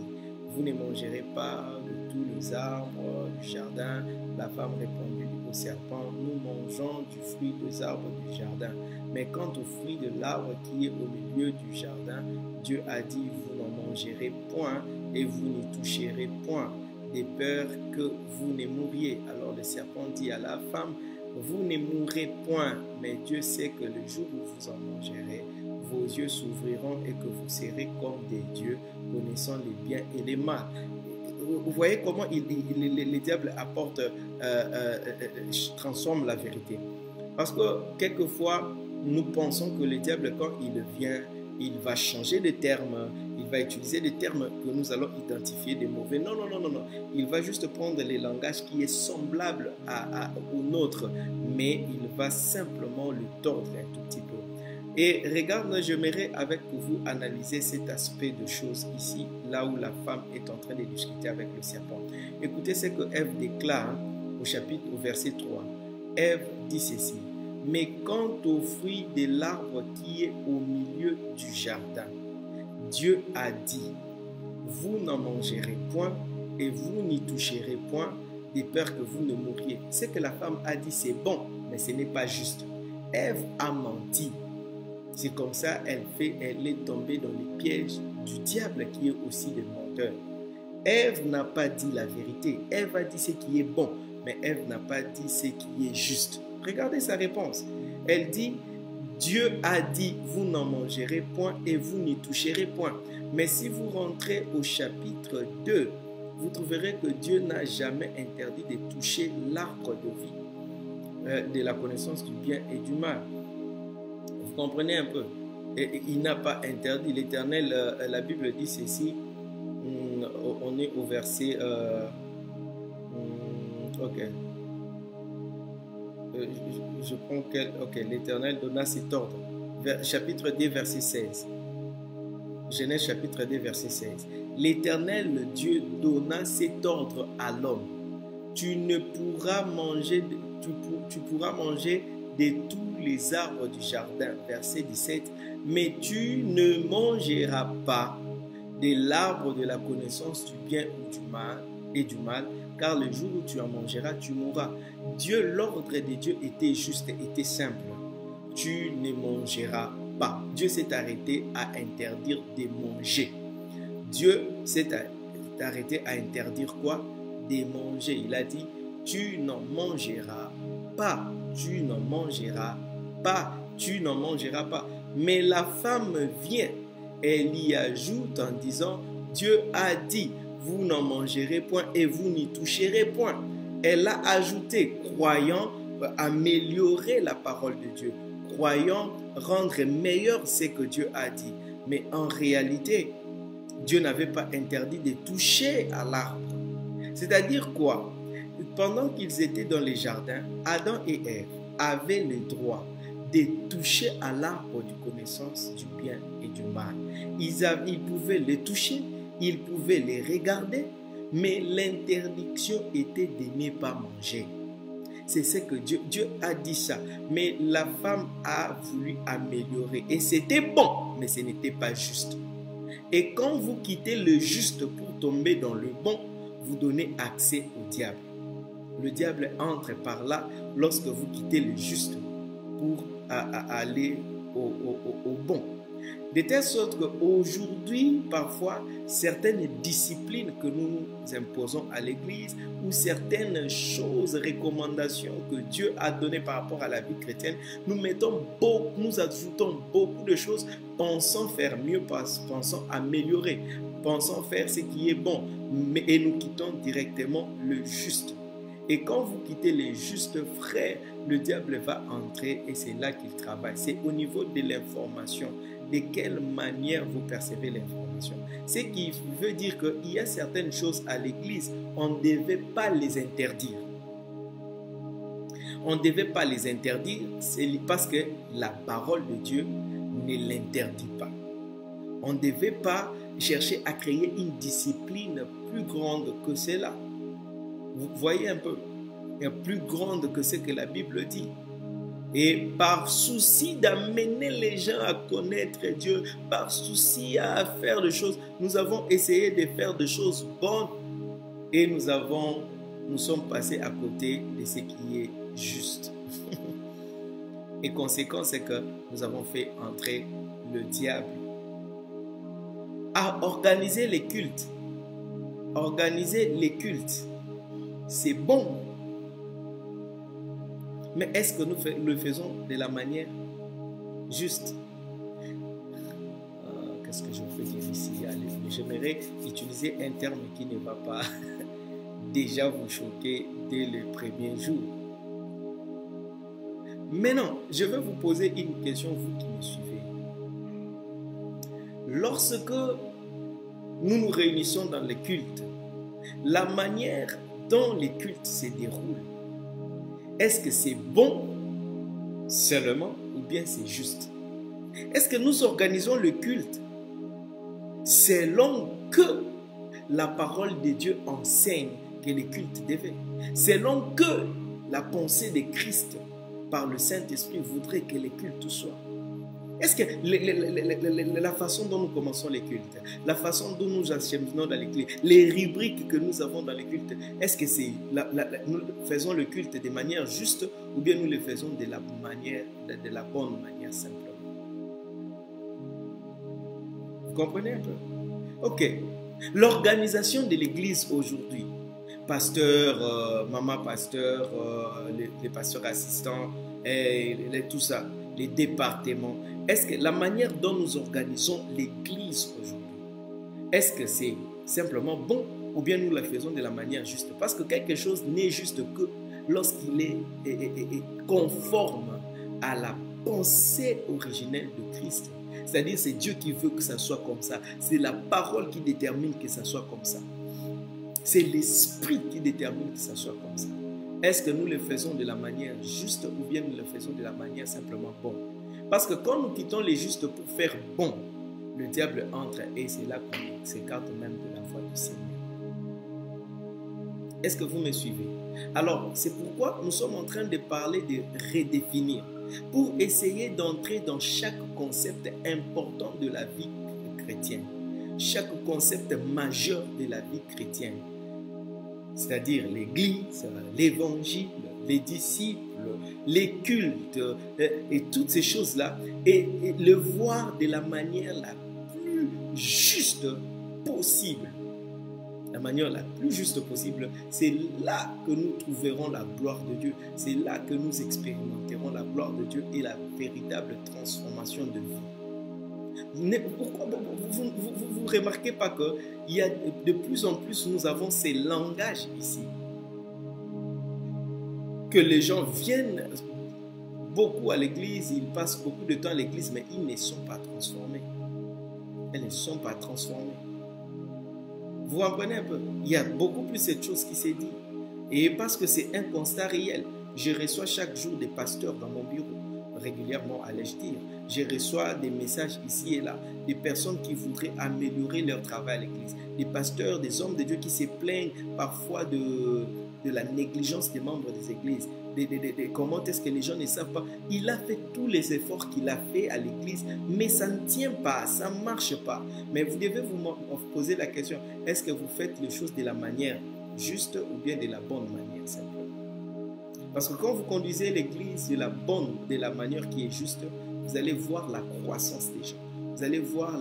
vous ne mangerez pas de tous les arbres du jardin La femme répondit au serpent, nous mangeons du fruit des arbres du jardin. Mais quant au fruit de l'arbre qui est au milieu du jardin, Dieu a dit, vous n'en mangerez point et vous n'y toucherez point, de peur que vous ne mouriez. Alors le serpent dit à la femme, vous ne mourrez point, mais Dieu sait que le jour où vous en mangerez, vos yeux s'ouvriront et que vous serez comme des dieux, connaissant les biens et les mal. Vous voyez comment il, il, le, le, diable apporte, euh, euh, euh, transforme la vérité. Parce que quelquefois, nous pensons que le diable, quand il vient, il va changer de termes, il va utiliser des termes que nous allons identifier des mauvais. Non, non, non, non, non. Il va juste prendre les langages qui est semblable à, à, au nôtre, mais il va simplement le tordre un tout petit peu. Et regarde, j'aimerais avec vous analyser cet aspect de choses ici, là où la femme est en train de discuter avec le serpent. Écoutez ce que Ève déclare au chapitre, au verset 3. Ève dit ceci. Mais quant au fruit de l'arbre qui est au milieu du jardin, Dieu a dit, vous n'en mangerez point et vous n'y toucherez point, de peur que vous ne mouriez. Ce que la femme a dit, c'est bon, mais ce n'est pas juste. Ève a menti. C'est comme ça elle fait, elle est tombée dans les pièges du diable qui est aussi le menteur. Ève n'a pas dit la vérité. Ève a dit ce qui est bon, mais Ève n'a pas dit ce qui est juste. Regardez sa réponse. Elle dit, Dieu a dit, vous n'en mangerez point et vous n'y toucherez point. Mais si vous rentrez au chapitre 2, vous trouverez que Dieu n'a jamais interdit de toucher l'arbre de vie, euh, de la connaissance du bien et du mal. Vous comprenez un peu Il n'a pas interdit. L'Éternel, euh, la Bible dit ceci, hum, on est au verset... Euh, hum, ok. Euh, je, prends quel... Ok, l'Éternel donna cet ordre. Chapitre 2, verset 16. Genèse chapitre 2, verset 16. L'Éternel, Dieu, donna cet ordre à l'homme. Tu ne pourras manger, tu, pourras manger de tous les arbres du jardin. Verset 17. Mais tu ne mangeras pas de l'arbre de la connaissance du bien ou du mal et du mal, car le jour où tu en mangeras, tu mourras. Dieu, l'ordre de Dieu était juste, était simple. Tu ne mangeras pas. Dieu s'est arrêté à interdire de manger. Dieu s'est arrêté à interdire quoi? De manger. Il a dit, tu n'en mangeras pas, tu n'en mangeras pas, tu n'en mangeras pas. Mais la femme vient, elle y ajoute en disant, Dieu a dit, vous n'en mangerez point et vous n'y toucherez point. Elle a ajouté, croyant améliorer la parole de Dieu, croyant rendre meilleur ce que Dieu a dit. Mais en réalité, Dieu n'avait pas interdit de toucher à l'arbre. C'est-à-dire quoi? Pendant qu'ils étaient dans les jardins, Adam et Ève avaient le droit de toucher à l'arbre du connaissance du bien et du mal. Ils, avaient, ils pouvaient les toucher, ils pouvaient les regarder, mais l'interdiction était de ne pas manger. C'est ce que Dieu, Dieu a dit ça. Mais la femme a voulu améliorer. Et c'était bon, mais ce n'était pas juste. Et quand vous quittez le juste pour tomber dans le bon, vous donnez accès au diable. Le diable entre par là lorsque vous quittez le juste pour aller au, au bon. De telle sorte qu'aujourd'hui, parfois, certaines disciplines que nous imposons à l'Église ou certaines choses, recommandations que Dieu a données par rapport à la vie chrétienne, nous mettons beaucoup, nous ajoutons beaucoup de choses, pensant faire mieux, pensant améliorer, pensant faire ce qui est bon, mais, et nous quittons directement le juste. Et quand vous quittez les justes frères, le diable va entrer et c'est là qu'il travaille. C'est au niveau de l'information de quelle manière vous percevez l'information. Ce qui veut dire qu'il y a certaines choses à l'Église, on ne devait pas les interdire. On ne devait pas les interdire parce que la parole de Dieu ne l'interdit pas. On ne devait pas chercher à créer une discipline plus grande que cela. Vous voyez un peu, plus grande que ce que la Bible dit. Et par souci d'amener les gens à connaître Dieu, par souci à faire des choses, nous avons essayé de faire des choses bonnes et nous avons, nous sommes passés à côté de ce qui est juste. <laughs> et conséquence, c'est que nous avons fait entrer le diable à organiser les cultes. Organiser les cultes, c'est bon, mais est-ce que nous le faisons de la manière juste? Ah, Qu'est-ce que je fais dire ici? J'aimerais utiliser un terme qui ne va pas <laughs> déjà vous choquer dès le premier jour. Maintenant, je vais vous poser une question, vous qui me suivez. Lorsque nous nous réunissons dans les cultes, la manière les cultes se déroulent, est-ce que c'est bon seulement ou bien c'est juste? Est-ce que nous organisons le culte selon que la parole de Dieu enseigne que le culte devait Selon que la pensée de Christ par le Saint-Esprit voudrait que le culte soit? Est-ce que la façon dont nous commençons les cultes, la façon dont nous acheminons dans les cultes, les rubriques que nous avons dans les cultes, est-ce que c'est nous faisons le culte de manière juste ou bien nous le faisons de la manière, de, la bonne manière simplement? Vous comprenez un peu? Ok. L'organisation de l'Église aujourd'hui, pasteur, euh, maman pasteur, euh, les, pasteurs assistants, et tout ça, les départements, est-ce que la manière dont nous organisons l'Église aujourd'hui, est-ce que c'est simplement bon ou bien nous la faisons de la manière juste? Parce que quelque chose n'est juste que lorsqu'il est, conforme à la pensée originelle de Christ. C'est-à-dire c'est Dieu qui veut que ça soit comme ça. C'est la parole qui détermine que ça soit comme ça. C'est l'esprit qui détermine que ça soit comme ça. Est-ce que nous le faisons de la manière juste ou bien nous le faisons de la manière simplement bonne? Parce que quand nous quittons les justes pour faire bon, le diable entre et c'est là qu'on s'écarte même de la foi du Seigneur. Est-ce que vous me suivez? Alors, c'est pourquoi nous sommes en train de parler de redéfinir, pour essayer d'entrer dans chaque concept important de la vie chrétienne, chaque concept majeur de la vie chrétienne, c'est-à-dire l'Église, l'Évangile, les disciples, les cultes euh, et toutes ces choses-là, et, le voir de la manière la plus juste possible. la manière la plus juste possible, c'est là que nous trouverons la gloire de Dieu. C'est là que nous expérimenterons la gloire de Dieu et la véritable transformation de vie. Pourquoi vous ne remarquez pas que il y a de plus en plus nous avons ces langages ici que les gens viennent beaucoup à l'église, ils passent beaucoup de temps à l'église, mais ils ne sont pas transformés. Elles ne sont pas transformées. Vous comprenez un peu? Il y a beaucoup plus cette chose qui s'est dit. Et parce que c'est un constat réel, je reçois chaque jour des pasteurs dans mon bureau, régulièrement, allais-je dire. Je reçois des messages ici et là, des personnes qui voudraient améliorer leur travail à l'église, des pasteurs, des hommes de Dieu qui se plaignent parfois de, de la négligence des membres des églises, comment est-ce que les gens ne savent pas? Il a fait tous les efforts qu'il a fait à l'église, mais ça ne tient pas, ça ne marche pas. Mais vous devez vous poser la question, est-ce que vous faites les choses de la manière juste ou bien de la bonne manière simplement? Parce que quand vous conduisez l'église de la bonne, de la manière qui est juste, vous allez voir la croissance des gens. Vous allez voir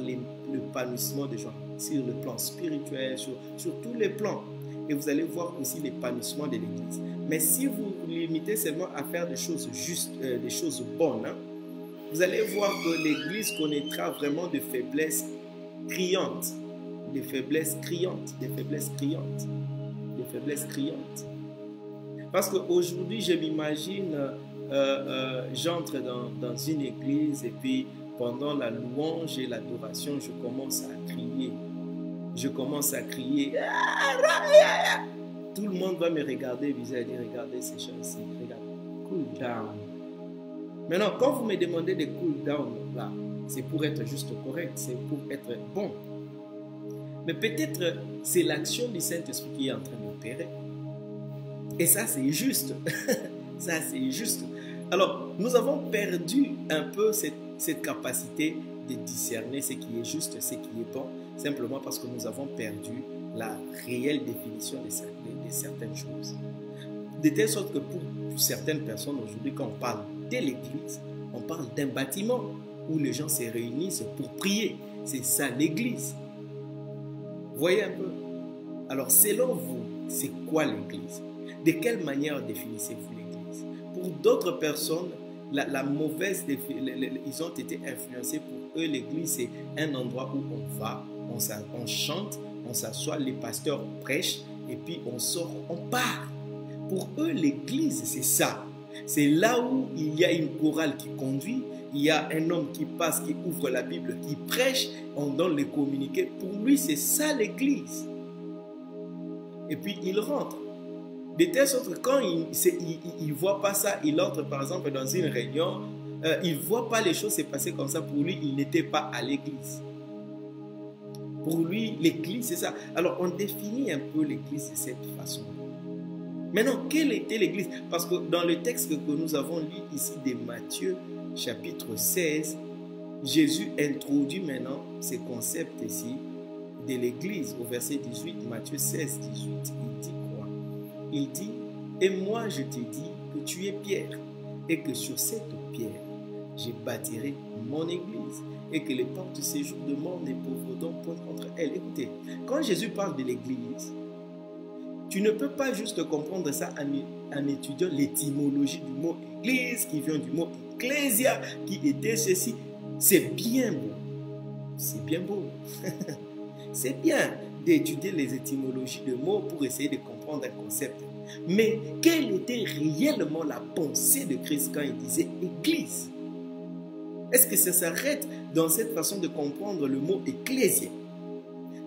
l'épanouissement des gens sur le plan spirituel, sur, sur tous les plans et vous allez voir aussi l'épanouissement de l'Église. Mais si vous vous limitez seulement à faire des choses justes, euh, des choses bonnes, hein, vous allez voir que l'Église connaîtra vraiment de faiblesses criantes, des faiblesses criantes, des faiblesses criantes, des faiblesses criantes. Parce qu'aujourd'hui, je m'imagine, euh, euh, j'entre dans une église et puis pendant la louange et l'adoration, je commence à crier je commence à crier. Tout le monde va me regarder et dire Regardez ces choses-ci, regarde, cool down. Maintenant, quand vous me demandez de cool down, là, c'est pour être juste correct, c'est pour être bon. Mais peut-être c'est l'action du Saint-Esprit qui est en train d'opérer. Et ça, c'est juste. <laughs> ça, c'est juste. Alors, nous avons perdu un peu cette, cette capacité de discerner ce qui est juste, ce qui est bon simplement parce que nous avons perdu la réelle définition de, certaines choses. De telle sorte que pour certaines personnes aujourd'hui, quand on parle de l'église, on parle d'un bâtiment où les gens se réunissent pour prier. C'est ça l'église. Voyez un peu. Alors, selon vous, c'est quoi l'église? De quelle manière définissez-vous l'église? Pour d'autres personnes, la, mauvaise, ils ont été influencés pour eux. L'église, c'est un endroit où on va on, chante, on s'assoit, les pasteurs prêchent et puis on sort, on part. Pour eux, l'église, c'est ça. C'est là où il y a une chorale qui conduit, il y a un homme qui passe, qui ouvre la Bible, qui prêche, on donne les communiqués. Pour lui, c'est ça l'église. Et puis il rentre. De telle sorte quand il ne voit pas ça, il entre par exemple dans une réunion, euh, il ne voit pas les choses se passer comme ça. Pour lui, il n'était pas à l'église. Pour lui, l'Église, c'est ça. Alors, on définit un peu l'Église de cette façon. Maintenant, quelle était l'Église? Parce que dans le texte que nous avons lu ici de Matthieu, chapitre 16, Jésus introduit maintenant ces concepts ici de l'Église. Au verset 18, Matthieu 16, 18, il dit quoi? Il dit, et moi je te dis que tu es Pierre, et que sur cette pierre, je bâtirai mon Église, et que les portes de séjour de mort ne pourront point contre elle. Écoutez, quand Jésus parle de l'Église, tu ne peux pas juste comprendre ça en, étudiant l'étymologie du mot Église, qui vient du mot Ecclesia, qui était ceci. C'est bien beau. C'est bien beau. <laughs> C'est bien d'étudier les étymologies de mots pour essayer de comprendre un concept. Mais quelle était réellement la pensée de Christ quand il disait Église? Est-ce que ça s'arrête dans cette façon de comprendre le mot ecclésia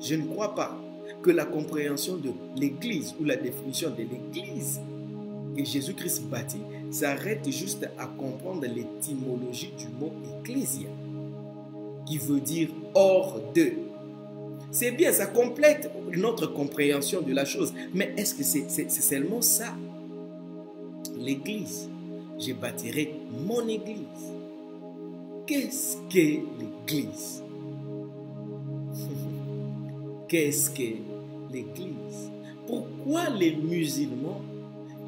Je ne crois pas que la compréhension de l'Église ou la définition de l'Église que Jésus-Christ bâtit s'arrête juste à comprendre l'étymologie du mot ecclésia, qui veut dire hors de. C'est bien, ça complète notre compréhension de la chose, mais est-ce que c'est seulement ça? L'Église, je bâtirai mon Église Qu'est-ce que l'Église? <laughs> Qu'est-ce que l'Église? Pourquoi les musulmans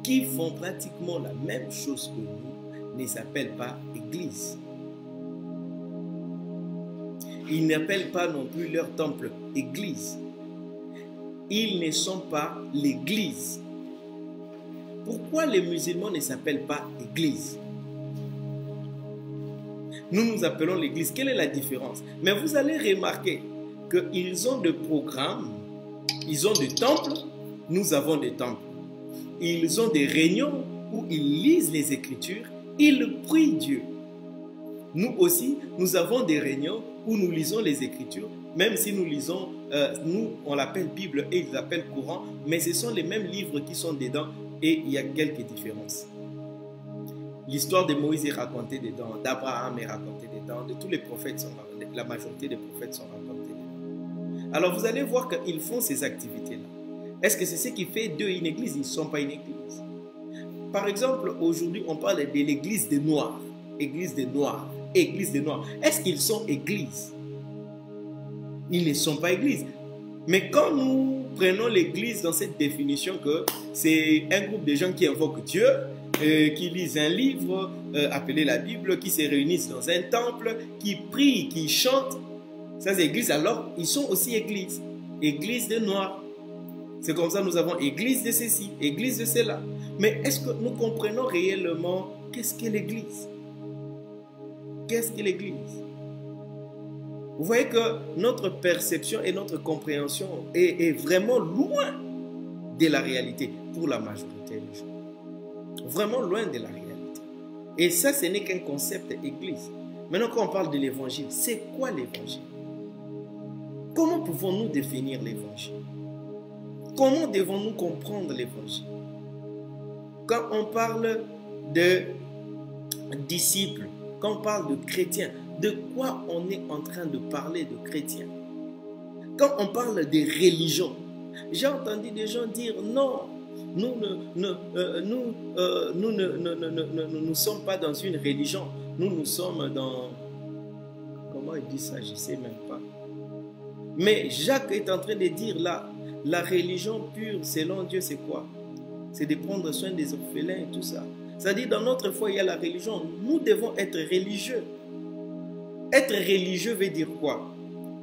qui font pratiquement la même chose que nous ne s'appellent pas Église? Ils n'appellent pas non plus leur temple Église. ils ne sont pas l'Église. Pourquoi les musulmans ne s'appellent pas Église? Nous nous appelons l'Église. Quelle est la différence? Mais vous allez remarquer qu'ils ont des programmes, ils ont des temples, nous avons des temples. Ils ont des réunions où ils lisent les Écritures, ils prient Dieu. Nous aussi, nous avons des réunions où nous lisons les Écritures, même si nous lisons, euh, nous, on l'appelle Bible et ils l'appellent Coran, mais ce sont les mêmes livres qui sont dedans et il y a quelques différences. L'histoire de Moïse est racontée dedans, d'Abraham est racontée dedans, de tous les prophètes, sont, la majorité des prophètes sont racontés dedans. Alors vous allez voir qu'ils font ces activités-là. Est-ce que c'est ce qui fait d'eux une église? Ils ne sont pas une église. Par exemple, aujourd'hui, on parle de l'église des Noirs. Église des Noirs. Église des Noirs. Est-ce qu'ils sont églises Ils ne sont pas églises. Mais quand nous prenons l'église dans cette définition que c'est un groupe de gens qui invoquent Dieu, euh, qui lisent un livre euh, appelé la Bible, qui se réunissent dans un temple, qui prient, qui chantent, ça c'est église. Alors, ils sont aussi églises. Église des Noirs. C'est comme ça nous avons église de ceci, église de cela. Mais est-ce que nous comprenons réellement qu'est-ce qu'est l'église? Qu'est-ce qu'est l'église? Vous voyez que notre perception et notre compréhension est, vraiment loin de la réalité pour la majorité des gens. Vraiment loin de la réalité. Et ça, ce n'est qu'un concept église. Maintenant, quand on parle de l'évangile, c'est quoi l'évangile? Comment pouvons-nous définir l'évangile? Comment devons-nous comprendre l'évangile? Quand on parle de disciples, quand on parle de chrétiens, de quoi on est en train de parler de chrétiens? Quand on parle de religion, j'ai entendu des gens dire non, nous ne ne, euh, nous, euh, nous ne, ne, ne, nous sommes pas dans une religion, nous nous sommes dans... Comment il dit ça Je ne sais même pas. Mais Jacques est en train de dire là, la religion pure selon Dieu, c'est quoi? C'est de prendre soin des orphelins et tout ça. C'est-à-dire, dans notre foi, il y a la religion. Nous devons être religieux. Être religieux veut dire quoi?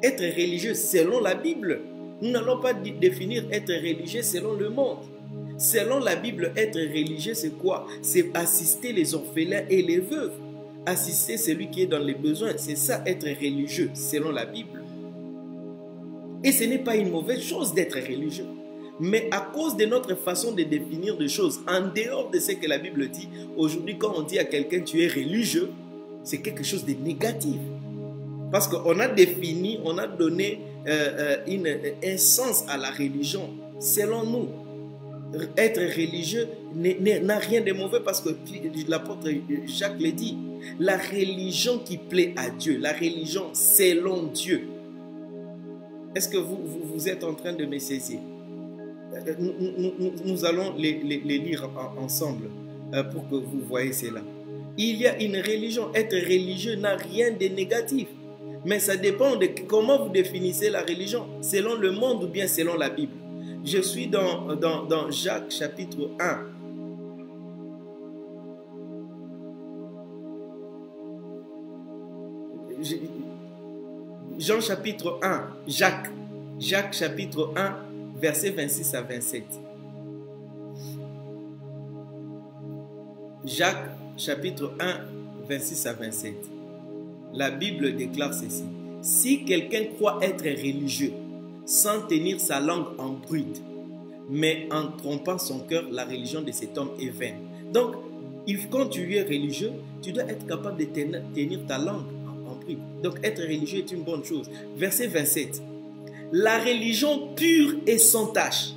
Être religieux selon la Bible. Nous n'allons pas définir être religieux selon le monde. Selon la Bible, être religieux, c'est quoi? C'est assister les orphelins et les veuves. Assister celui qui est dans les besoins. C'est ça, être religieux, selon la Bible. Et ce n'est pas une mauvaise chose d'être religieux. Mais à cause de notre façon de définir des choses, en dehors de ce que la Bible dit, aujourd'hui, quand on dit à quelqu'un tu es religieux, c'est quelque chose de négatif. Parce qu'on a défini, on a donné euh, euh, une, un sens à la religion. Selon nous, être religieux n'a rien de mauvais parce que l'apôtre Jacques le dit. La religion qui plaît à Dieu, la religion selon Dieu. Est-ce que vous, êtes en train de me saisir? Nous, nous, allons les, les, les lire ensemble pour que vous voyez cela. Il y a une religion. Être religieux n'a rien de négatif. Mais ça dépend de comment vous définissez la religion. Selon le monde ou bien selon la Bible. Je suis dans, Jacques chapitre 1. Jean chapitre 1, Jacques, Jacques chapitre 1, versets 26 à 27. Jacques chapitre 1, 26 à 27. La Bible déclare ceci. Si quelqu'un croit être religieux sans tenir sa langue en bride, mais en trompant son cœur, la religion de cet homme est vaine. Donc, quand tu es religieux, tu dois être capable de tenir, ta langue donc être religieux est une bonne chose. Verset 27. La religion pure et sans tâche.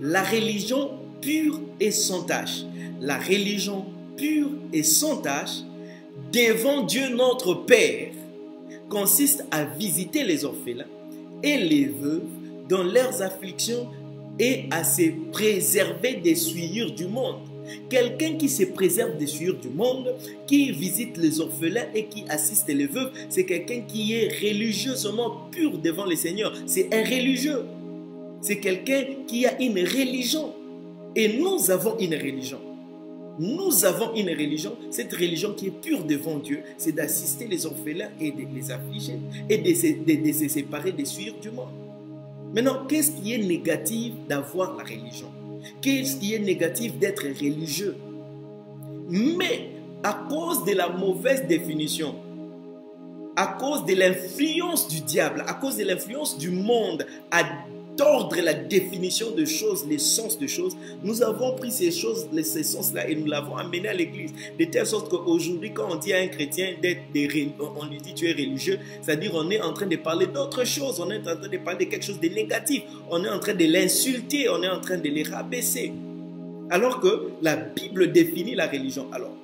La religion pure et sans tâche. La religion pure et sans tâche devant Dieu notre Père consiste à visiter les orphelins et les veuves dans leurs afflictions et à se préserver des souillures du monde Quelqu'un qui se préserve des souillures du monde, qui visite les orphelins et qui assiste les veuves, c'est quelqu'un qui est religieusement pur devant le Seigneur. C'est un religieux. C'est quelqu'un qui a une religion. Et nous avons une religion. Nous avons une religion. Cette religion qui est pure devant Dieu, c'est d'assister les orphelins et de les affliger et de se, de, de se du monde. Maintenant, qu'est-ce qui est négatif d'avoir la religion? Qu'est-ce qui est négatif d'être religieux? Mais à cause de la mauvaise définition, à cause de l'influence du diable, à cause de l'influence du monde, à tordre la définition de choses, l'essence de choses, nous avons pris ces choses, ces sens-là, et nous l'avons amené à l'église. De telle sorte qu'aujourd'hui, quand on dit à un chrétien d'être on lui dit tu es religieux, c'est-à-dire on est en train de parler d'autre chose, on est en train de parler de quelque chose de négatif, on est en train de l'insulter, on est en train de les rabaisser. Alors que la Bible définit la religion. Alors,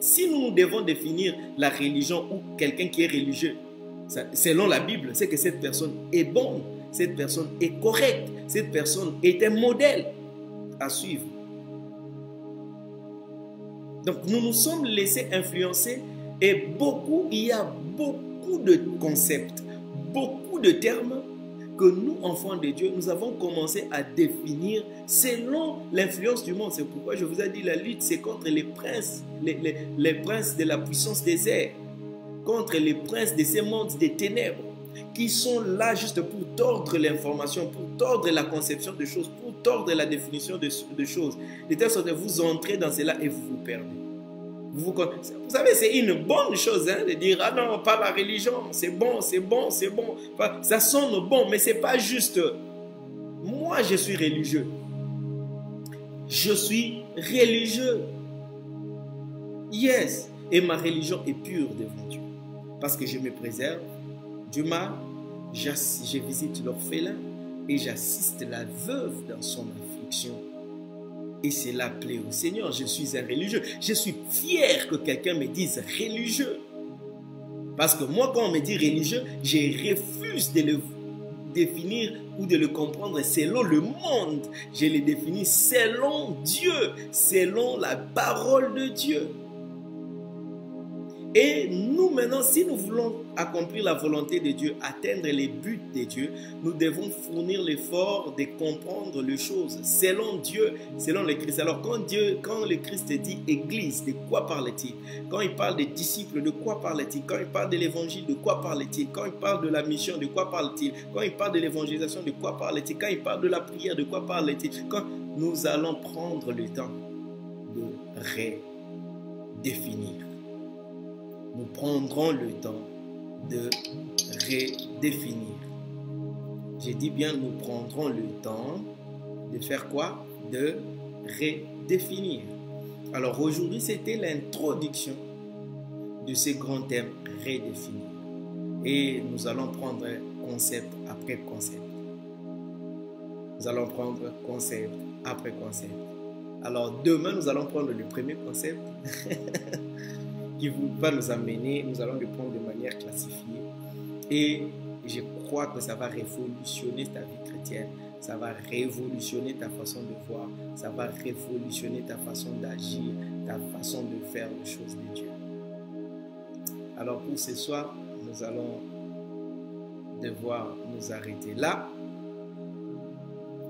si nous devons définir la religion ou quelqu'un qui est religieux, selon la Bible, c'est que cette personne est bonne, cette personne est correcte, cette personne est un modèle à suivre. Donc nous nous sommes laissés influencer et beaucoup, il y a beaucoup de concepts, beaucoup de termes que nous, enfants de Dieu, nous avons commencé à définir selon l'influence du monde. C'est pourquoi je vous ai dit la lutte, c'est contre les princes, les, les princes de la puissance des airs, contre les princes de ces mondes des ténèbres qui sont là juste pour tordre l'information, pour tordre la conception de choses, pour tordre la définition de, choses. De telle sorte que vous entrez dans cela et vous vous perdez. Vous, savez, c'est une bonne chose hein, de dire, ah non, pas la religion, c'est bon, c'est bon, c'est bon. ça sonne bon, mais c'est pas juste. Moi, je suis religieux. Je suis religieux. Yes. Et ma religion est pure devant Dieu. Parce que je me préserve, du mal, je visite l'orphelin et j'assiste la veuve dans son affliction. Et c'est la plaie au Seigneur. Je suis un religieux. Je suis fier que quelqu'un me dise religieux. Parce que moi, quand on me dit religieux, je refuse de le définir ou de le comprendre selon le monde. Je le définis selon Dieu, selon la parole de Dieu. Et nous maintenant, si nous voulons accomplir la volonté de Dieu, atteindre les buts de Dieu, nous devons fournir l'effort de comprendre les choses selon Dieu, selon le Christ. Alors quand Dieu, quand le Christ dit Église, de quoi parle-t-il? Quand il parle des disciples, de quoi parle-t-il? Quand il parle de l'évangile, de quoi parle-t-il? Quand il parle de la mission, de quoi parle-t-il? Quand il parle de l'évangélisation, de quoi parle-t-il? Quand il parle de la prière, de quoi parle-t-il? Quand nous allons prendre le temps de redéfinir nous prendrons le temps de redéfinir. J'ai dit bien, nous prendrons le temps de faire quoi? De redéfinir. Alors aujourd'hui, c'était l'introduction de ce grand thème redéfinir. Et nous allons prendre concept après concept. Nous allons prendre concept après concept. Alors demain, nous allons prendre le premier concept. <laughs> qui va nous amener, nous allons le prendre de manière classifiée. Et je crois que ça va révolutionner ta vie chrétienne, ça va révolutionner ta façon de voir, ça va révolutionner ta façon d'agir, ta façon de faire les choses de Dieu. Alors pour ce soir, nous allons devoir nous arrêter là.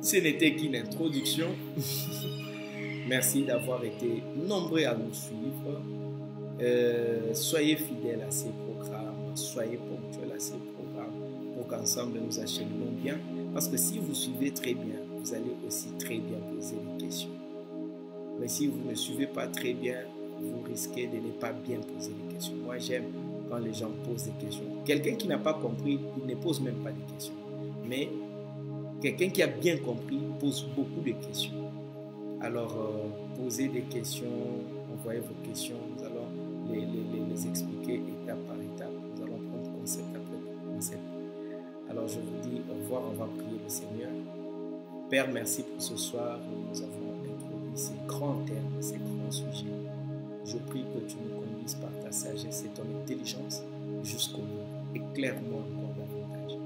Ce n'était qu'une introduction. <laughs> Merci d'avoir été nombreux à nous suivre. Euh, soyez fidèles à ces programmes, soyez ponctuels à ces programmes pour qu'ensemble nous achemions bien. Parce que si vous suivez très bien, vous allez aussi très bien poser des questions. Mais si vous ne suivez pas très bien, vous risquez de ne pas bien poser des questions. Moi, j'aime quand les gens posent des questions. Quelqu'un qui n'a pas compris, il ne pose même pas de questions. Mais quelqu'un qui a bien compris pose beaucoup de questions. Alors, euh, posez des questions, envoyez vos questions, les, expliquer étape par étape. Nous allons prendre concept après concept. Alors je vous dis au revoir, on va prier le Seigneur. Père, merci pour ce soir où nous avons introduit ces grands thèmes, ces grands sujets. Je prie que tu nous conduises par ta sagesse et ton intelligence jusqu'au bout. Éclaire-moi encore davantage.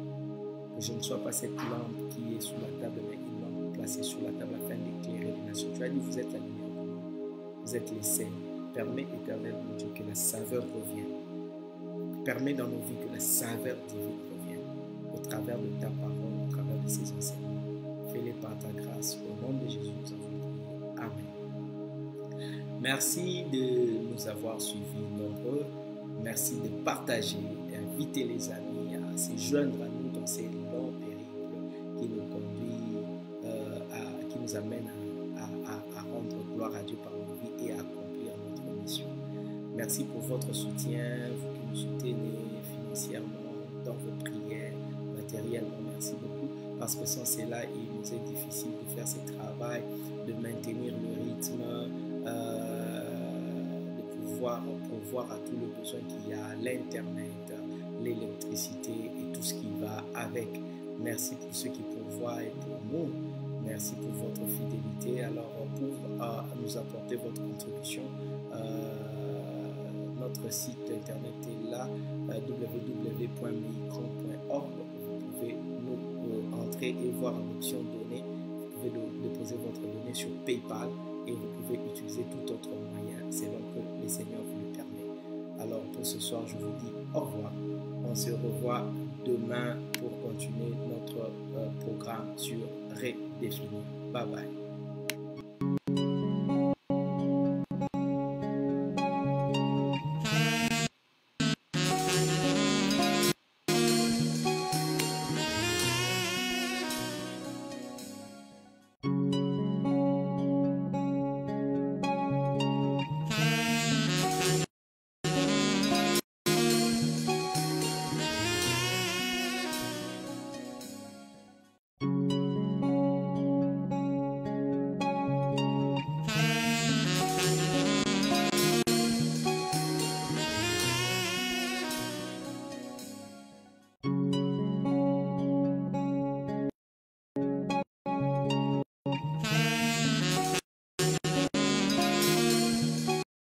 Que je ne sois pas cette lampe qui est sous la table, mais une lampe placée sur la table afin d'éclairer les nations. Tu as dit, vous êtes la lumière Vous êtes les saints Permets, éternel mon Dieu, que la saveur revienne. Permets dans nos vies que la saveur divine revienne au travers de ta parole, au travers de ces enseignements. Fais-les par ta grâce. Au nom de Jésus, nous avons prié. Amen. Merci de nous avoir suivis nombreux. Merci de partager, d'inviter les amis à se joindre à nous dans ces longs périples nous amène à, à- à- à rendre gloire à Dieu par Merci pour votre soutien, vous qui nous soutenez financièrement dans vos prières, matériellement. Merci beaucoup parce que sans cela, il nous est difficile de faire ce travail, de maintenir le rythme, euh, de pouvoir pourvoir à tous les besoins qu'il y a, l'Internet, l'électricité et tout ce qui va avec. Merci pour ceux qui pourvoient et pour nous. Merci pour votre fidélité. Alors, pour euh, nous apporter votre contribution, notre site internet est là, euh, www.micron.org. Vous pouvez nous entrer et voir l'option données. Vous pouvez déposer votre donnée sur PayPal et vous pouvez utiliser tout autre moyen selon que le Seigneur vous le permet. Alors, pour ce soir, je vous dis au revoir. On se revoit demain pour continuer notre euh, programme sur Redéfinir. Bye bye.